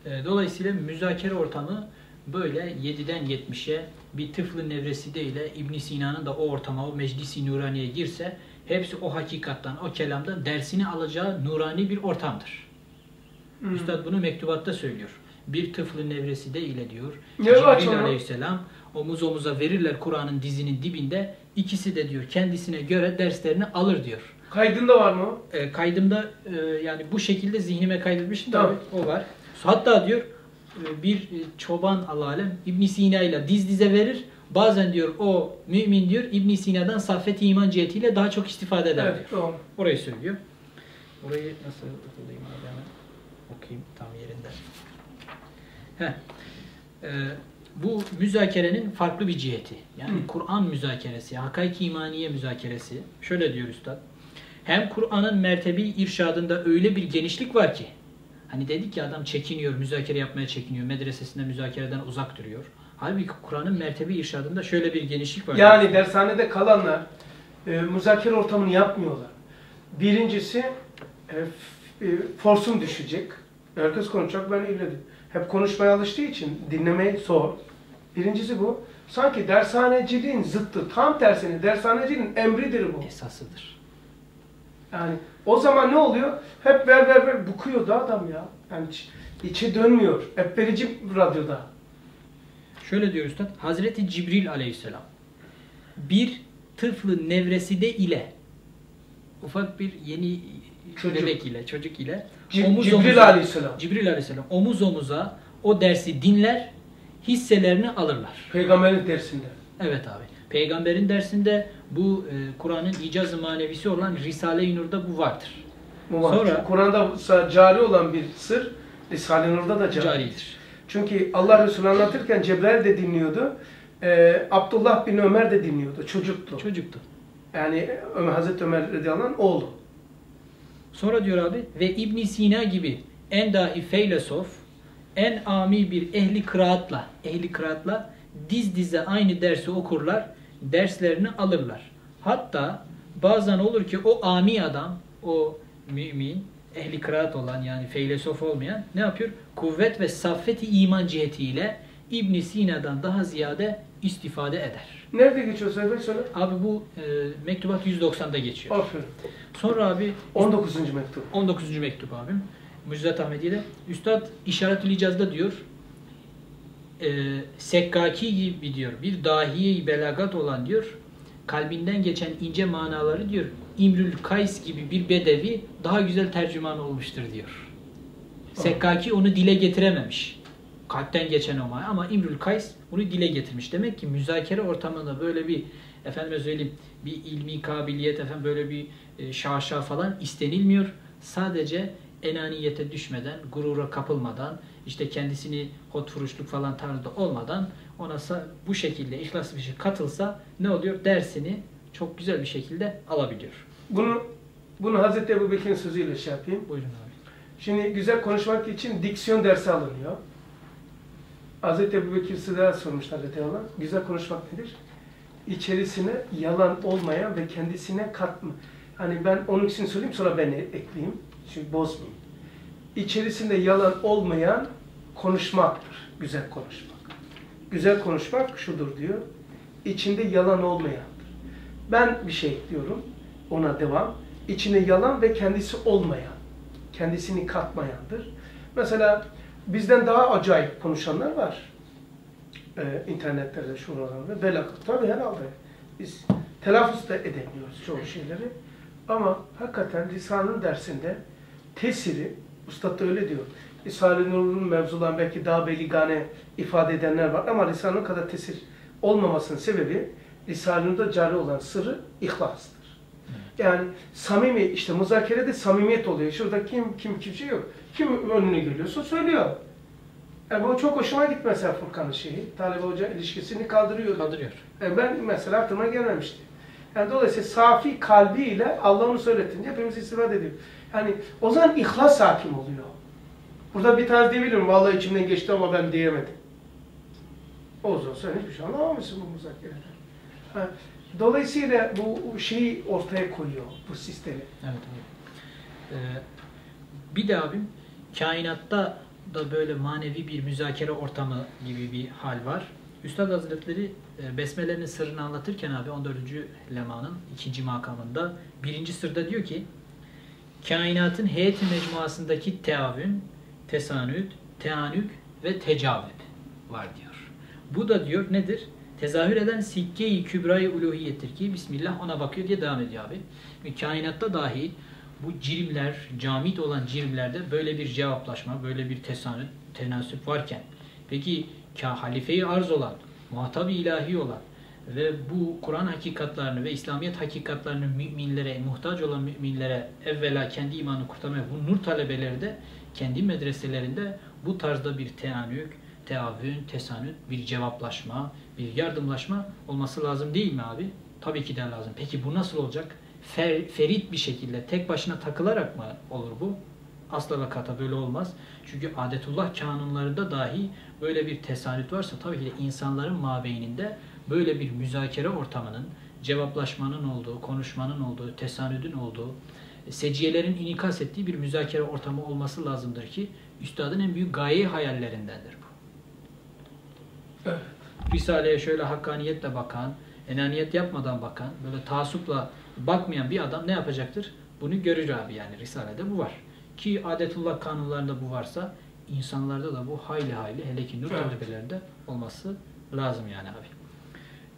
E, Dolayısıyla müzakere ortamı böyle 7'den 70'e bir tıflı nevreside ile ibn Sina'nın da o ortama, o meclisi nuraniye girse hepsi o hakikattan, o kelamdan dersini alacağı nurani bir ortamdır. Hmm. Üstad bunu mektubatta söylüyor. Bir tıflı nevreside ile diyor. Ne Cibril aleyhisselam omuz omuza verirler Kur'an'ın dizinin dibinde. İkisi de diyor kendisine göre derslerini alır diyor. Kaydında var mı? o? E, kaydımda e, yani bu şekilde zihnime kaydetmiştim Tamam. tabii o var. Hatta diyor e, bir e, çoban Allah alem İbn Sina ile diz dize verir. Bazen diyor o mümin diyor İbn Sina'dan saffet iman cihetiyle daha çok istifade eder Evet diyor. doğru. Orayı söylüyor. Orayı nasıl bulayım abi hemen okuyayım tam yerinde. Heh. Ee, bu müzakerenin farklı bir ciheti. Yani. Kur'an müzakeresi, hakaik imaniye müzakeresi. Şöyle diyor üstad. Hem Kur'an'ın mertebi irşadında öyle bir genişlik var ki hani dedik ya adam çekiniyor, müzakere yapmaya çekiniyor, medresesinde müzakereden uzak duruyor. Halbuki Kur'an'ın mertebi irşadında şöyle bir genişlik var. Yani dershanede kalanlar e, müzakere ortamını yapmıyorlar. Birincisi e, e, forsum düşecek. Herkes konuşacak ben illedim. Hep konuşmaya alıştığı için dinlemeyi zor. Birincisi bu. Sanki dershaneciliğin zıttı. Tam tersine dershaneciliğin emridir bu. esasıdır. Yani o zaman ne oluyor? Hep ver ver ver bıkıyor da adam ya. Yani iç- içe dönmüyor. Hep verici radyoda. Şöyle diyor üstad. Hazreti Cibril aleyhisselam bir tıflı nevreside ile ufak bir yeni Çocuk. bebek ile çocuk ile Cib- omuz Cibril omuza, aleyhisselam. Cibril aleyhisselam omuz omuza o dersi dinler hisselerini alırlar. Peygamberin dersinde. Evet abi. Peygamberin dersinde bu e, Kur'an'ın icaz-ı manevisi olan Risale-i Nur'da bu vardır. Bu var. Sonra- Çünkü Kur'an'da cari olan bir sır Risale-i Nur'da da cari. Caridir. Çünkü Allah Resulü anlatırken Cebrail de dinliyordu. Ee, Abdullah bin Ömer de dinliyordu. Çocuktu. Çocuktu. Yani Ömer, Hazreti Ömer radıyallahu anh oğlu. Sonra diyor abi ve İbn Sina gibi en dahi feylesof, en ami bir ehli kıraatla, ehli kıraatla diz dize aynı dersi okurlar, derslerini alırlar. Hatta bazen olur ki o ami adam, o mümin, ehli kıraat olan yani feylesof olmayan ne yapıyor? Kuvvet ve saffeti iman cihetiyle İbn Sina'dan daha ziyade istifade eder. Nerede geçiyor sayfa söyle. Abi bu e, mektubat 190'da geçiyor. Aferin. Sonra abi 19. mektup. 19. mektup abim. Müjdat Ahmedi'de. Üstad İşaretül İcaz'da diyor. E, Sekkaki gibi diyor. Bir dahiye belagat olan diyor. Kalbinden geçen ince manaları diyor. İmrül Kays gibi bir bedevi daha güzel tercüman olmuştur diyor. Sekkaki onu dile getirememiş. Kalpten geçen o mana ama İmrül Kays bunu dile getirmiş. Demek ki müzakere ortamında böyle bir efendime söyleyeyim bir ilmi kabiliyet efendim böyle bir e, şaşa falan istenilmiyor. Sadece enaniyete düşmeden, gurura kapılmadan, işte kendisini hotfuruşluk falan tarzda olmadan ona bu şekilde ihlaslı bir şey katılsa ne oluyor? Dersini çok güzel bir şekilde alabiliyor. Bunu bunu Hazreti Ebu Bekir'in sözüyle şey yapayım. Buyurun abi. Şimdi güzel konuşmak için diksiyon dersi alınıyor. Hazreti Ebu Bekir Sıdak'a sormuşlar radıyallahu anh. Güzel konuşmak nedir? İçerisine yalan olmayan ve kendisine katma. Hani ben onun için söyleyeyim sonra ben ekleyeyim. Çünkü bozmayayım. İçerisinde yalan olmayan konuşmaktır. Güzel konuşmak. Güzel konuşmak şudur diyor. İçinde yalan olmayandır. Ben bir şey ekliyorum. Ona devam. İçinde yalan ve kendisi olmayan kendisini katmayandır. Mesela bizden daha acayip konuşanlar var. Ee, internetlerde, şuralarda. Belakat. Tabii herhalde. Biz telaffuz da edemiyoruz çoğu şeyleri. Ama hakikaten Risale'nin dersinde tesiri, Ustad da öyle diyor. Risale-i Nur'un mevzularını belki daha beligane ifade edenler var ama Risale'nin kadar tesir olmamasının sebebi Risale-i Nur'da cari olan sırrı ihlastır. Yani samimi işte muzakerede samimiyet oluyor. Şurada kim kim kimse yok. Kim önüne geliyorsa söylüyor. Yani bu çok hoşuma gitti mesela Furkan'ın şeyi. Talebe hoca ilişkisini kaldırıyor. Kaldırıyor. Yani ben mesela aklıma gelmemişti. Yani dolayısıyla safi kalbiyle Allah onu söyletince hepimiz istifade ediyor. Yani o zaman ihlas hakim oluyor. Burada bir tane diyebilirim. Vallahi içimden geçti ama ben diyemedim. O zaman sen hiçbir şey anlamamışsın bu muzakereden. Dolayısıyla bu şeyi ortaya koyuyor bu sistemi. Evet abi. Ee, bir de abim kainatta da böyle manevi bir müzakere ortamı gibi bir hal var. Üstad Hazretleri e, Besmele'nin sırrını anlatırken abi 14. lemanın ikinci makamında birinci sırda diyor ki kainatın heyeti mecmuasındaki teavün, tesanüt, teanük ve tecavüp var diyor. Bu da diyor nedir? Tezahür eden sikke-i kübra-i uluhiyettir ki Bismillah ona bakıyor diye devam ediyor abi. Ve kainatta dahi bu cirimler, camit olan cirimlerde böyle bir cevaplaşma, böyle bir tesanüt, tenasüp varken peki ka halife-i arz olan, muhatap ilahi olan ve bu Kur'an hakikatlarını ve İslamiyet hakikatlarını müminlere, muhtaç olan müminlere evvela kendi imanı kurtarmaya bu nur talebeleri de kendi medreselerinde bu tarzda bir teanük, teavün, tesanüt, bir cevaplaşma, bir yardımlaşma olması lazım değil mi abi? Tabii ki de lazım. Peki bu nasıl olacak? Fer, ferit bir şekilde tek başına takılarak mı olur bu? Asla ve kata böyle olmaz. Çünkü adetullah kanunlarında dahi böyle bir tesanüt varsa tabii ki de insanların mabeyninde böyle bir müzakere ortamının, cevaplaşmanın olduğu, konuşmanın olduğu, tesanüdün olduğu, seciyelerin inikas ettiği bir müzakere ortamı olması lazımdır ki üstadın en büyük gaye hayallerindendir. Evet. Risale'ye şöyle hakkaniyetle bakan, enaniyet yapmadan bakan, böyle taasupla bakmayan bir adam ne yapacaktır? Bunu görür abi yani Risale'de bu var. Ki adetullah kanunlarında bu varsa insanlarda da bu hayli hayli hele ki nur Evet. talebelerinde olması lazım yani abi.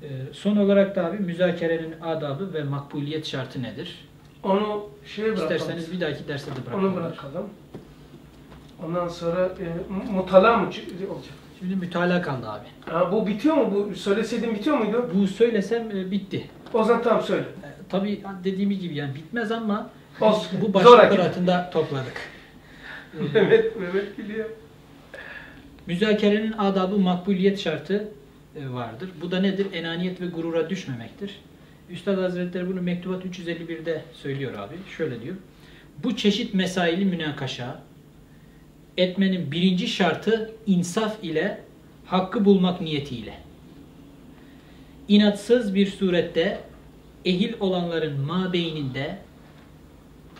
Ee, son olarak da abi müzakerenin adabı ve makbuliyet şartı nedir? Onu şeye bırakalım. İsterseniz bir dahaki derste de bırakalım. Onu bırakalım. Ondan sonra e, mu- mutala mı olacak? Şimdi mütalaa kaldı abi. Ha, bu bitiyor mu? Bu söyleseydin bitiyor muydu? Bu söylesem e, bitti. O zaman tamam söyle. E, tabii dediğimiz gibi yani bitmez ama Olsun. bu başlıklar altında topladık. Mehmet, Mehmet biliyor. Müzakerenin adabı makbuliyet şartı e, vardır. Bu da nedir? Enaniyet ve gurura düşmemektir. Üstad Hazretleri bunu Mektubat 351'de söylüyor abi. Şöyle diyor. Bu çeşit mesaili münakaşa etmenin birinci şartı insaf ile hakkı bulmak niyetiyle. İnatsız bir surette ehil olanların mabeyninde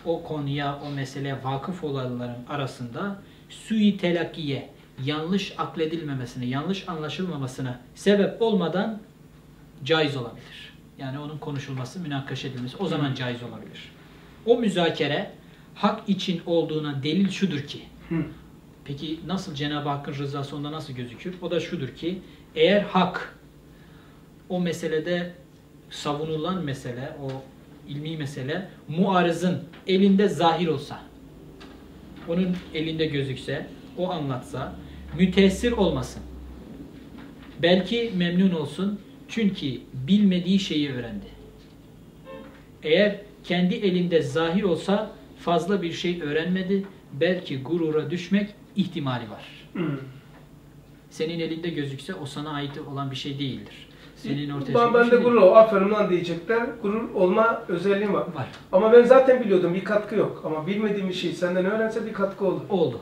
o konuya, o meseleye vakıf olanların arasında sui telakkiye, yanlış akledilmemesine, yanlış anlaşılmamasına sebep olmadan caiz olabilir. Yani onun konuşulması, münakaş edilmesi o zaman caiz olabilir. O müzakere hak için olduğuna delil şudur ki. Peki nasıl Cenab-ı Hakk'ın rızası onda nasıl gözükür? O da şudur ki, eğer hak o meselede savunulan mesele, o ilmi mesele muarızın elinde zahir olsa, onun elinde gözükse, o anlatsa, müteessir olmasın. Belki memnun olsun çünkü bilmediği şeyi öğrendi. Eğer kendi elinde zahir olsa fazla bir şey öğrenmedi, belki gurura düşmek ihtimali var. Hı. Senin elinde gözükse o sana ait olan bir şey değildir. Senin ortaya Ben, ben de şey gurur ol. Aferin lan diyecekler. Gurur olma özelliğim var. var. Ama ben zaten biliyordum. Bir katkı yok. Ama bilmediğim bir şey senden öğrense bir katkı olur. Oldu.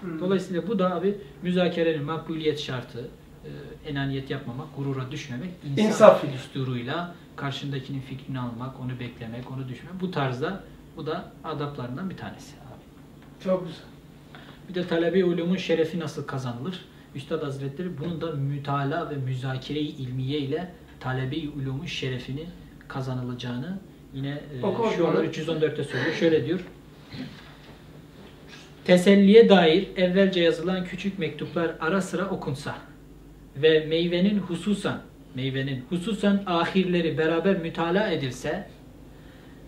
Hı. Dolayısıyla bu da abi müzakerenin makbuliyet şartı, e, enaniyet yapmamak, gurura düşmemek, insaf, İnsaf düsturuyla karşındakinin fikrini almak, onu beklemek, onu düşmemek. Bu tarzda bu da adaplarından bir tanesi abi. Çok güzel. Bir de talebe ulumun şerefi nasıl kazanılır? Üstad Hazretleri bunun da mütala ve müzakere-i ilmiye ile talebe ulumun şerefini kazanılacağını yine e, Oku şu anda 314'te söylüyor. Şöyle diyor. Teselliye dair evvelce yazılan küçük mektuplar ara sıra okunsa ve meyvenin hususan meyvenin hususan ahirleri beraber mütalaa edilse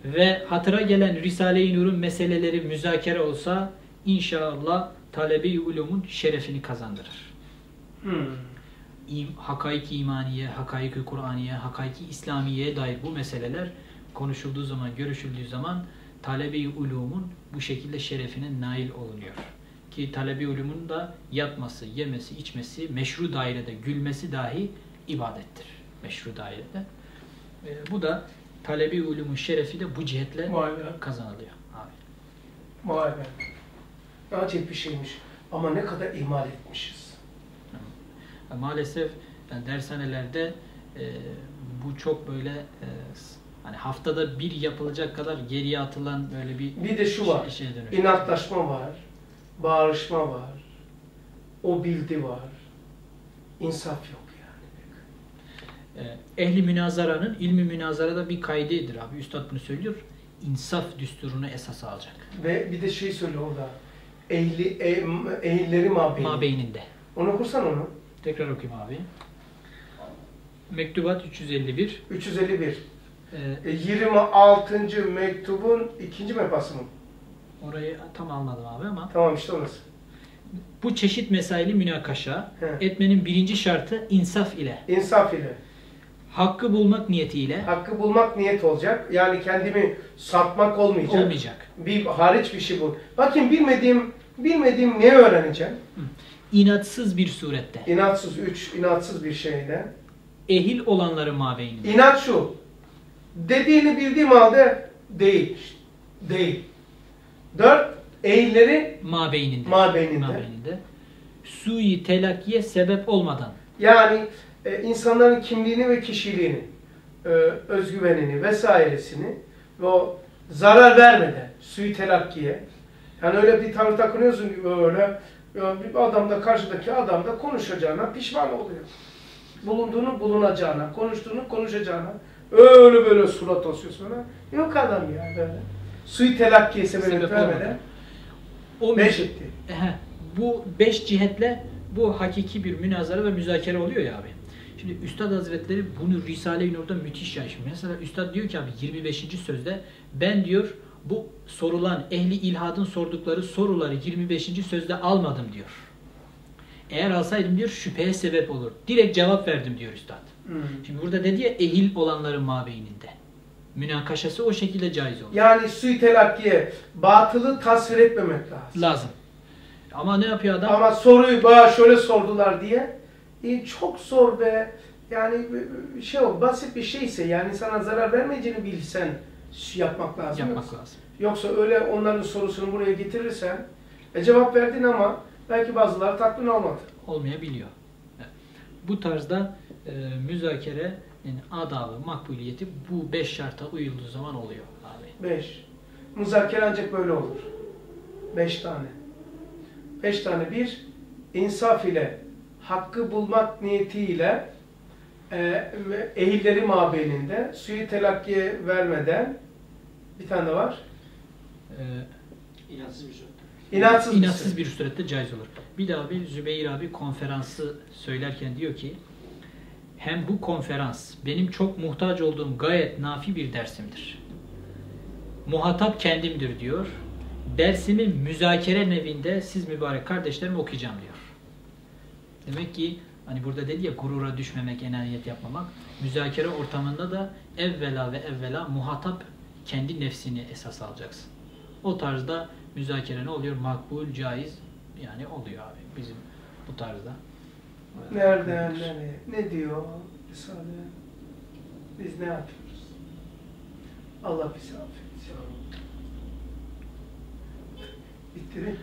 ve hatıra gelen Risale-i Nur'un meseleleri müzakere olsa inşallah talebe-i ulumun şerefini kazandırır. Hı. İm, hakaik imaniye, hakaik Kur'aniye, hakaik İslamiye dair bu meseleler konuşulduğu zaman, görüşüldüğü zaman talebe-i ulumun bu şekilde şerefine nail olunuyor. Ki talebe-i ulumun da yatması, yemesi, içmesi, meşru dairede gülmesi dahi ibadettir. Meşru dairede. E, bu da talebe-i ulumun şerefi de bu cihetle kazanılıyor. Abi. Vay be. Acayip bir şeymiş. Ama ne kadar ihmal etmişiz. Maalesef yani dershanelerde e, bu çok böyle e, hani haftada bir yapılacak kadar geriye atılan böyle bir Bir de şu var. şey- şeye dönüşüyor. İnatlaşma var. Bağırışma var. O bildi var. İnsaf yok yani. E, ehli münazaranın ilmi münazarada bir kaydedir abi. Üstad bunu söylüyor. İnsaf düsturunu esas alacak. Ve bir de şey söyle orada. Ehli, e, ehilleri mabeyni. Mabeyninde. Onu okursan onu. Tekrar okuyayım abi. Mektubat 351. 351. E, E, 26. mektubun ikinci mefası mı? orayı tam almadım abi ama Tamam işte orası. bu çeşit mesaili münakaşa He. etmenin birinci şartı insaf ile. İnsaf ile. Hakkı bulmak niyetiyle Hakkı bulmak niyet olacak. Yani kendimi satmak olmayacak. olmayacak. Bir hariç bir şey bu. Bakayım bilmediğim bilmediğim ne öğreneceğim? İnatsız bir surette. İnatsız üç, inatsız bir şeyle. Ehil olanları mabeyninde. İnat şu. Dediğini bildiğim halde değil. Değil. Dört, eğilleri Mabeyninde. Mabeyninde. Mabeyninde. Sui telakkiye sebep olmadan. yani e, insanların kimliğini ve kişiliğini, e, özgüvenini vesairesini ve o zarar vermeden sui telakkiye yani öyle bir tavır takınıyorsun ki böyle ya bir adam da karşıdaki adam da konuşacağına pişman oluyor. Bulunduğunu bulunacağına, konuştuğunu konuşacağına öyle böyle surat asıyor sonra. Yok adam ya böyle. Sui telakkiye sebep, vermeden. O beş etti. Bu beş cihetle bu hakiki bir münazara ve müzakere oluyor ya abi. Şimdi Üstad Hazretleri bunu Risale-i Nur'da müthiş yaşıyor. Mesela Üstad diyor ki abi 25. sözde ben diyor bu sorulan ehli ilhadın sordukları soruları 25. sözde almadım diyor. Eğer alsaydım diyor şüpheye sebep olur. Direkt cevap verdim diyor üstad. Hmm. Şimdi burada dedi ya ehil olanların mabeyninde. Münakaşası o şekilde caiz olur. Yani sui telakkiye batılı tasvir etmemek lazım. Lazım. Ama ne yapıyor adam? Ama soruyu bana şöyle sordular diye e, çok zor ve yani şey o basit bir şeyse yani sana zarar vermeyeceğini bilsen yapmak lazım. Yapmak Yoksa- lazım. Yoksa öyle onların sorusunu buraya getirirsen e, cevap verdin ama belki bazıları tatmin olmadı. Olmayabiliyor. Bu tarzda e, müzakere yani adabı, makbuliyeti bu beş şarta uyulduğu zaman oluyor abi. Beş. Muzakere ancak böyle olur. Beş tane. Beş tane. Bir, insaf ile, hakkı bulmak niyetiyle e, ehilleri mabeyninde suyu telakkiye vermeden bir tane de var. E, İnansız bir şey. İnatsız, bir inatsız şey. bir surette caiz olur. Bir daha bir Zübeyir abi konferansı söylerken diyor ki hem bu konferans benim çok muhtaç olduğum gayet nafi bir dersimdir. Muhatap kendimdir diyor. Dersimi müzakere nevinde siz mübarek kardeşlerim okuyacağım diyor. Demek ki hani burada dedi ya gurura düşmemek, enaniyet yapmamak. Müzakere ortamında da evvela ve evvela muhatap kendi nefsini esas alacaksın. O tarzda müzakere ne oluyor? Makbul, caiz yani oluyor abi bizim bu tarzda. Nereden nereye? Ne diyor? Risale? Biz ne yapıyoruz? Allah bizi affetsin. Bitti mi?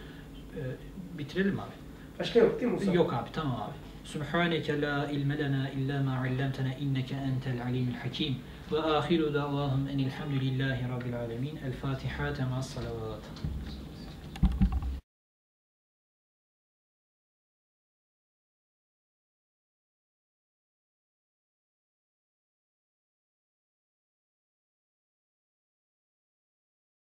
Ee, bitirelim abi. Başka yok değil mi Musa? Yok abi tamam abi. سبحانك لا علم لنا إلا ما علمتنا إنك أنت العليم الحكيم. وآخر دعواهم أن الحمد لله رب العالمين. الفاتحات مع الصلوات.